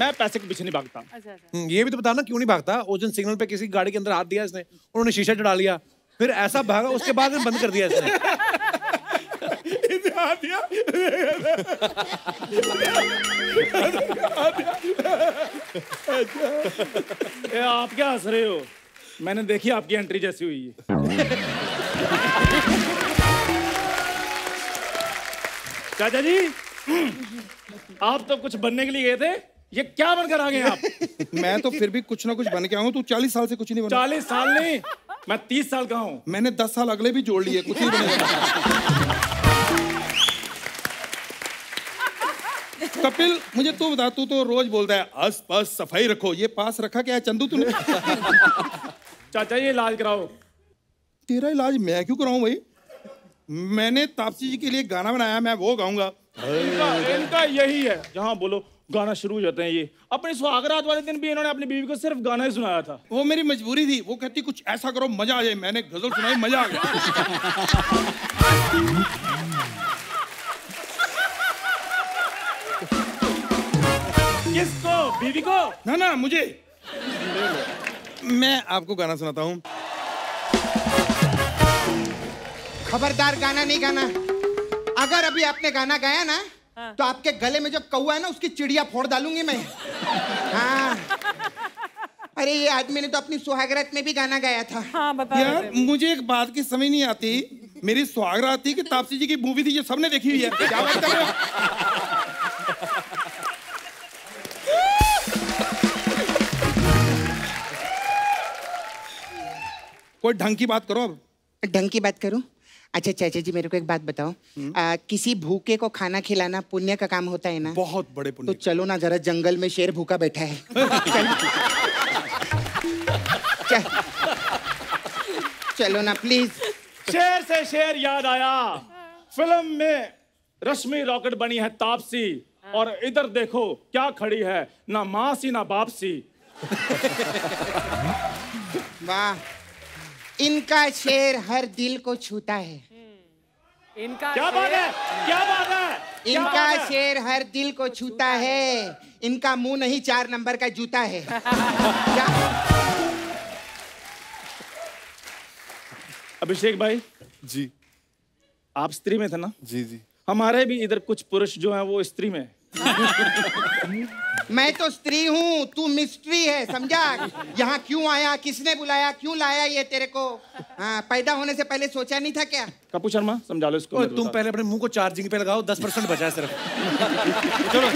मैं पैसे के पीछे नहीं भागता। हम्म, ये भी तो बताना क्यों नहीं भागता? उस दिन सिग्नल पे किसी गाड़ी के अंदर हाथ दिया इसने उन्होंने शीशा चढ़ा लिया। फिर ऐसा भागा उसके बाद में बंद कर दिया इसने। ये आप क्या हंस रहे हो? मैंने देखी आपकी एंट्री जैसी हुई है। चाचा जी आप तो कुछ बनने के लिए गए थे। ये क्या बनकर आ गए आप? मैं तो फिर भी कुछ ना कुछ बन के आऊँ तू चालीस साल से कुछ नहीं बना। चालीस साल नहीं मैं तीस साल का हूँ। मैंने दस साल अगले भी जोड़ लिए कुछ नहीं कपिल मुझे तू बता तू तो रोज बोलता है आस पास सफ़ाई रखो। ये पास रखा क्या है चंदू तूने? चाचा ये इलाज कराओ। तेरा इलाज मैं क्यों कराऊं भाई? मैंने तापसी जी के लिए गाना बनाया मैं वो गाऊँगा। इनका इनका यही है। जहाँ बोलो। गाना शुरू हो जाते हैं ये। अपने सुहागरात वाले दिन भी इन्होंने अपनी बीवी को सिर्फ़ गाना ही सुनाया था। वो मेरी मजबूरी थी वो कहती कुछ ऐसा करो मज़ा आ जाए। मैंने गज़ल सुनाई मज़ा आ गया। किसको? बीवी को? ना ना मुझे। मैं आपको गाना सुनाता हूँ। खबरदार गाना नहीं गाना। अगर अभी आपने गाना गाया ना तो आपके गले में जब कौआ है ना उसकी चिड़िया फोड़ डालूँगी मैं। हाँ। अरे ये आदमी ने तो अपनी सुहागरात में भी गाना गाया था। हाँ बता यार मुझे एक बात की समझ नहीं आती। मेरी सुहागरात थी कि तापसी जी की मूवी थी ये सबने देखी हुई है। क्या बात कर रहे हो? कोई ढंग की बात करो अब। ढंग की बात करूँ? अच्छा चाचा जी मेरे को एक बात बताओ। आ, किसी भूखे को खाना खिलाना पुण्य का काम होता है ना? बहुत बड़े पुण्य। तो चलो ना जरा जंगल में शेर भूखा बैठा है। चल- ना प्लीज़ शेर से शेर याद आया। फ़िल्म में रश्मि रॉकेट बनी है तापसी। और इधर देखो क्या खड़ी है। ना माँ सी ना बाप सी। वाह। इनका शेर हर दिल को छूता है। इनका क्या बात है? क्या बात है? इनका शेर हर दिल को छूता है। इनका मुँह नहीं चार नंबर का जूता है। अभिषेक भाई? जी। आप स्त्री में थे ना? जी जी। हमारे भी इधर कुछ पुरुष जो हैं वो स्त्री में मैं तो स्त्री हूँ तू मिस्ट्री है समझा? यहाँ क्यों आया किसने बुलाया क्यों लाया ये तेरे को? हाँ पैदा होने से पहले सोचा नहीं था क्या? कपूर शर्मा समझा लो इसको तुम पहले अपने मुँह को चार्जिंग पे लगाओ दस परसेंट बचा सिर्फ़। चलो।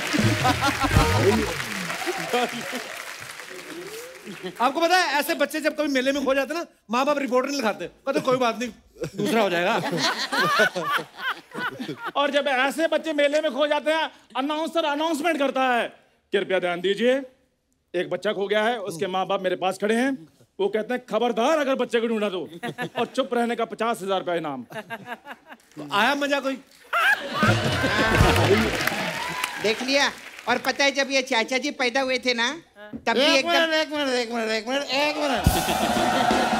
आपको पता है ऐसे बच्चे जब कभी मेले में खो जाते ना माँ बाप रिपोर्ट नहीं लिखाते। कहते कोई बात नहीं दूसरा हो जाएगा। और जब ऐसे बच्चे मेले में खो जाते हैं अनाउंसर अनाउंसमेंट करता है। कृपया ध्यान दीजिए। एक बच्चा खो गया है उसके माँ बाप मेरे पास खड़े हैं। वो कहते हैं खबरदार अगर बच्चे को ढूंढा दो। और चुप रहने का पचास हज़ार रुपया इनाम। तो आया मज़ा कोई? देख लिया। और पता है जब ये चाचा जी पैदा हुए थे ना तब एक मिनट एक मिनट एक मिनट एक मिनट एक मिनट।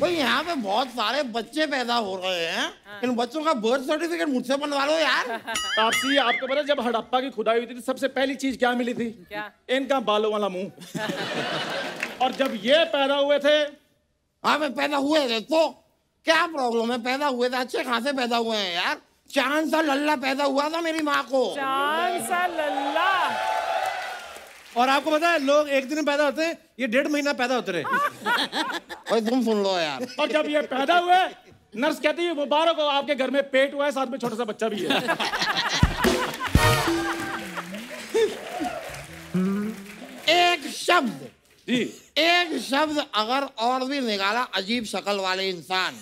भाई यहाँ पे बहुत सारे बच्चे पैदा हो रहे हैं। इन बच्चों का बर्थ सर्टिफिकेट मुझसे बनवा लो यार। तापसी आपको पता जब हड़प्पा की खुदाई हुई थी तो सबसे पहली चीज़ क्या मिली थी? क्या? इनका बालों वाला मुँह। और जब ये पैदा हुए थे हाँ मैं पैदा हुए थे तो क्या प्रॉब्लम है? पैदा हुए थे अच्छे खासे पैदा हुए हैं यार। चाँद सा लल्ला पैदा हुआ था मेरी माँ को। चाँद सा लल्ला? और आपको पता है लोग एक दिन में पैदा होते हैं ये डेढ़ महीना पैदा होते रहे। और तुम सुन लो यार। और जब ये पैदा हुए नर्स कहती है मुबारक हो आपके घर में पेट हुआ है साथ में छोटा सा बच्चा भी है। एक शब्द जी। एक शब्द अगर और भी निकाला अजीब शक्ल वाले इंसान।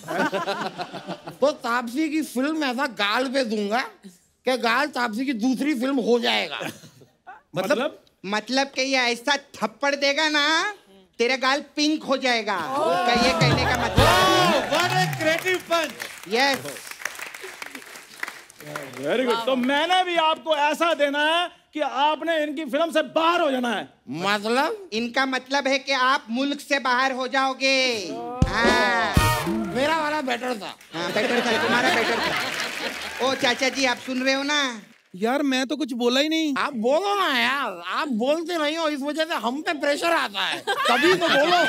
तो तापसी की फ़िल्म ऐसा गाल पे दूँगा कि गाल तापसी की दूसरी फ़िल्म हो जाएगा। मतलब मतलब? कि ये ऐसा थप्पड़ देगा ना तेरा गाल पिंक हो जाएगा। उसका ये कहने का मतलब क्रिएटिव यस वेरी गुड तो मैंने भी आपको ऐसा देना है कि आपने इनकी फ़िल्म से बाहर हो जाना है। मतलब? इनका मतलब है कि आप मुल्क से बाहर हो जाओगे। हाँ। मेरा वाला बेटर था। हाँ बेटर था तुम्हारा बेटर था। ओ चाचा जी आप सुन रहे हो ना? यार मैं तो कुछ बोला ही नहीं। आप बोलो ना यार आप बोलते नहीं हो इस वजह से हम पे प्रेशर आता है। तभी तो बोलो।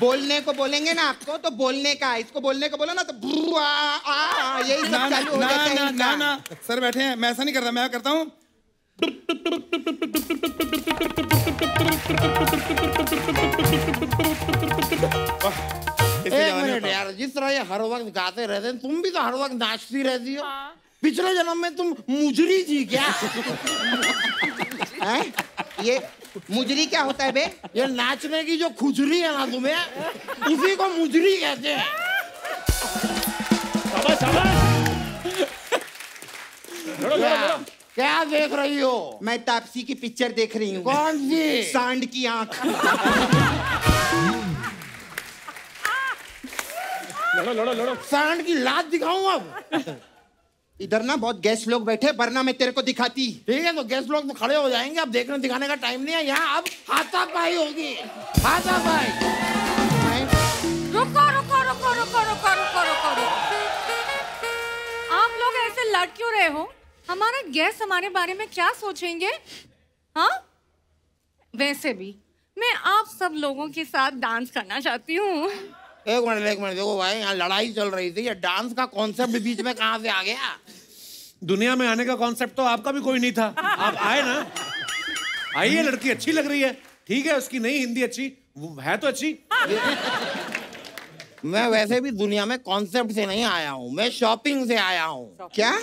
बोलने को बोलेंगे ना आपको तो बोलने का इसको बोलने को बोलो ना तो आ, आ, आ, यही सब चालू हो ना जाता है ना ना ना सर बैठे हैं मैं ऐसा नहीं करता मैं करता हूँ। इससे एक मिनट यार जिस तरह ये हर वक्त गाते रहते हैं तुम भी तो हर वक्त नाचती रहती हो। पिछले जन्म में तुम मुजरी थी क्या? हैं? ये मुजरी क्या होता है बे? ये नाचने की जो खुजरी है ना तुम्हें उसी को मुजरी कहते हैं। शाबाश शाबाश। क्या, क्या देख रही हो? मैं तापसी की पिक्चर देख रही हूँ। कौन सी? सांड की आँख। लड़ो लड़ो लड़ो। सांड की लात दिखाऊँ अब। इधर ना बहुत गेस्ट लोग बैठे वरना मैं तेरे को दिखाती। ठीक है तो गेस्ट लोग तो खड़े हो जाएँगे। अब देखने दिखाने का टाइम नहीं है। यहाँ अब हाथापाई होगी। हाथापाई। रुको रुको रुको रुको रुको रुको रुको रुको। आप लोग ऐसे लड़ क्यों रहे हो? हमारे गेस्ट हमारे बारे में क्या सोचेंगे? हाँ? वैसे भी मैं आप सब लोगों के साथ डांस करना चाहती हूँ। एक मिनट एक मिनट देखो भाई यहाँ लड़ाई चल रही थी ये डांस का कॉन्सेप्ट बीच में कहाँ से आ गया? दुनिया में आने का कॉन्सेप्ट तो आपका भी कोई नहीं था। आप आए ना आइए लड़की अच्छी लग रही है। ठीक है उसकी नहीं हिंदी अच्छी वो है तो अच्छी। मैं वैसे भी दुनिया में कॉन्सेप्ट से नहीं आया हूँ मैं शॉपिंग से आया हूँ। क्या?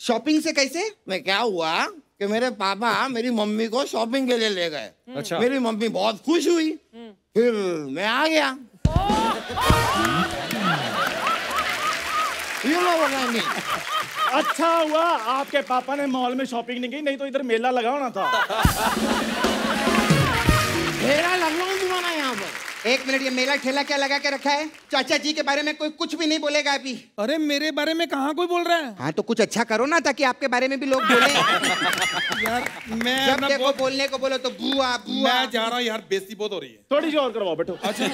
शॉपिंग से कैसे? मैं क्या हुआ कि मेरे पापा मेरी मम्मी को शॉपिंग के लिए ले गए। अच्छा। मेरी मम्मी बहुत खुश हुई। फिर मैं आ गया। You know what I mean. अच्छा हुआ आपके पापा ने मॉल में शॉपिंग नहीं की नहीं तो इधर मेला लगा होना था मेला लगना रहा हूँ तुम्हारा यहाँ पर एक मिनट ये मेला ठेला क्या लगा के रखा है? चाचा जी के बारे में कोई कुछ भी नहीं बोलेगा अभी। अरे मेरे बारे में कहाँ कोई बोल रहा है? हाँ तो कुछ अच्छा करो ना ताकि आपके बारे में भी लोग बोले। यार मैं जब देखो बहुत- बोलने को बोलो तो बुआ बुआ। मैं जा रहा हूँ यार बेसी बहुत हो रही है। थोड़ी सी और करवाओ बैठो। अच्छा।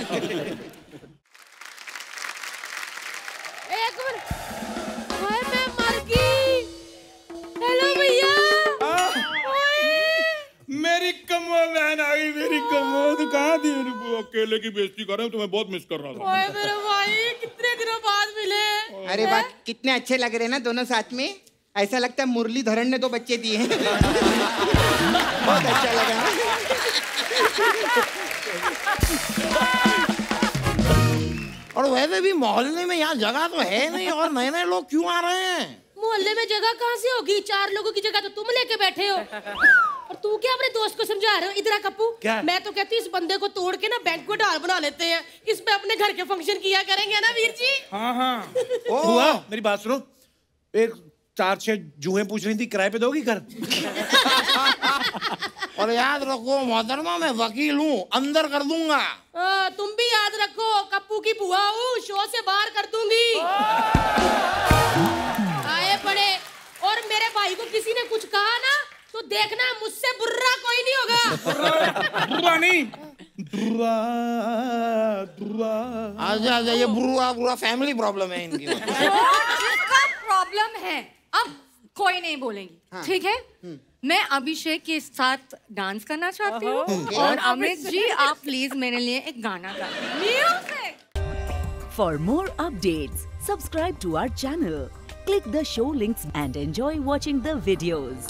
एक मिनट। मेरी बहन आ गई मेरी कमो तो कहाँ थी? मेरी वो अकेले की बेइज्जती कर रहा हूँ तुम्हें बहुत मिस कर रहा था। ओए मेरे भाई कितने दिनों बाद मिले। अरे वाह कितने अच्छे लग रहे ना दोनों साथ में। ऐसा लगता है मुरलीधरन ने दो बच्चे दिए हैं। बहुत अच्छा लगा और वैसे भी मोहल्ले में यहाँ जगह तो है नहीं और नए नए लोग क्यों आ रहे हैं? मोहल्ले में जगह कहाँ से होगी? चार लोगों की जगह तो तुम लेके बैठे हो। और तू क्या अपने दोस्त को समझा रहे हो? इधर कप्पू। क्या? मैं तो कहती हूँ इस बंदे को तोड़ के ना बैंक्वेट हॉल बना लेते हैं। इसमें अपने घर के फ़ंक्शन किया करेंगे ना वीर जी? हाँ हाँ। हुआ? मेरी बात सुनो। एक चार छह जूहे पूछ रही थी किराए पे दोगी घर? और याद रखो मोहतरमा मैं वकील हूँ अंदर कर दूँगा। आ, तुम भी याद रखो कप्पू की बुआ हूँ शो से बाहर कर दूँगी। आए पड़े। और मेरे भाई को किसी ने कुछ कहा ना तो देखना मुझसे बुर्रा कोई नहीं होगा। दुआ नहीं आजा आजा ये बुरा बुरा फैमिली प्रॉब्लम है इनकी। जिसका प्रॉब्लम है? अब कोई नहीं बोलेंगी ठीक है? मैं अभिषेक के साथ डांस करना चाहती हूँ और अमित जी आप प्लीज़ मेरे लिए एक गाना For more updates, subscribe to our channel, click the show links and enjoy watching the videos.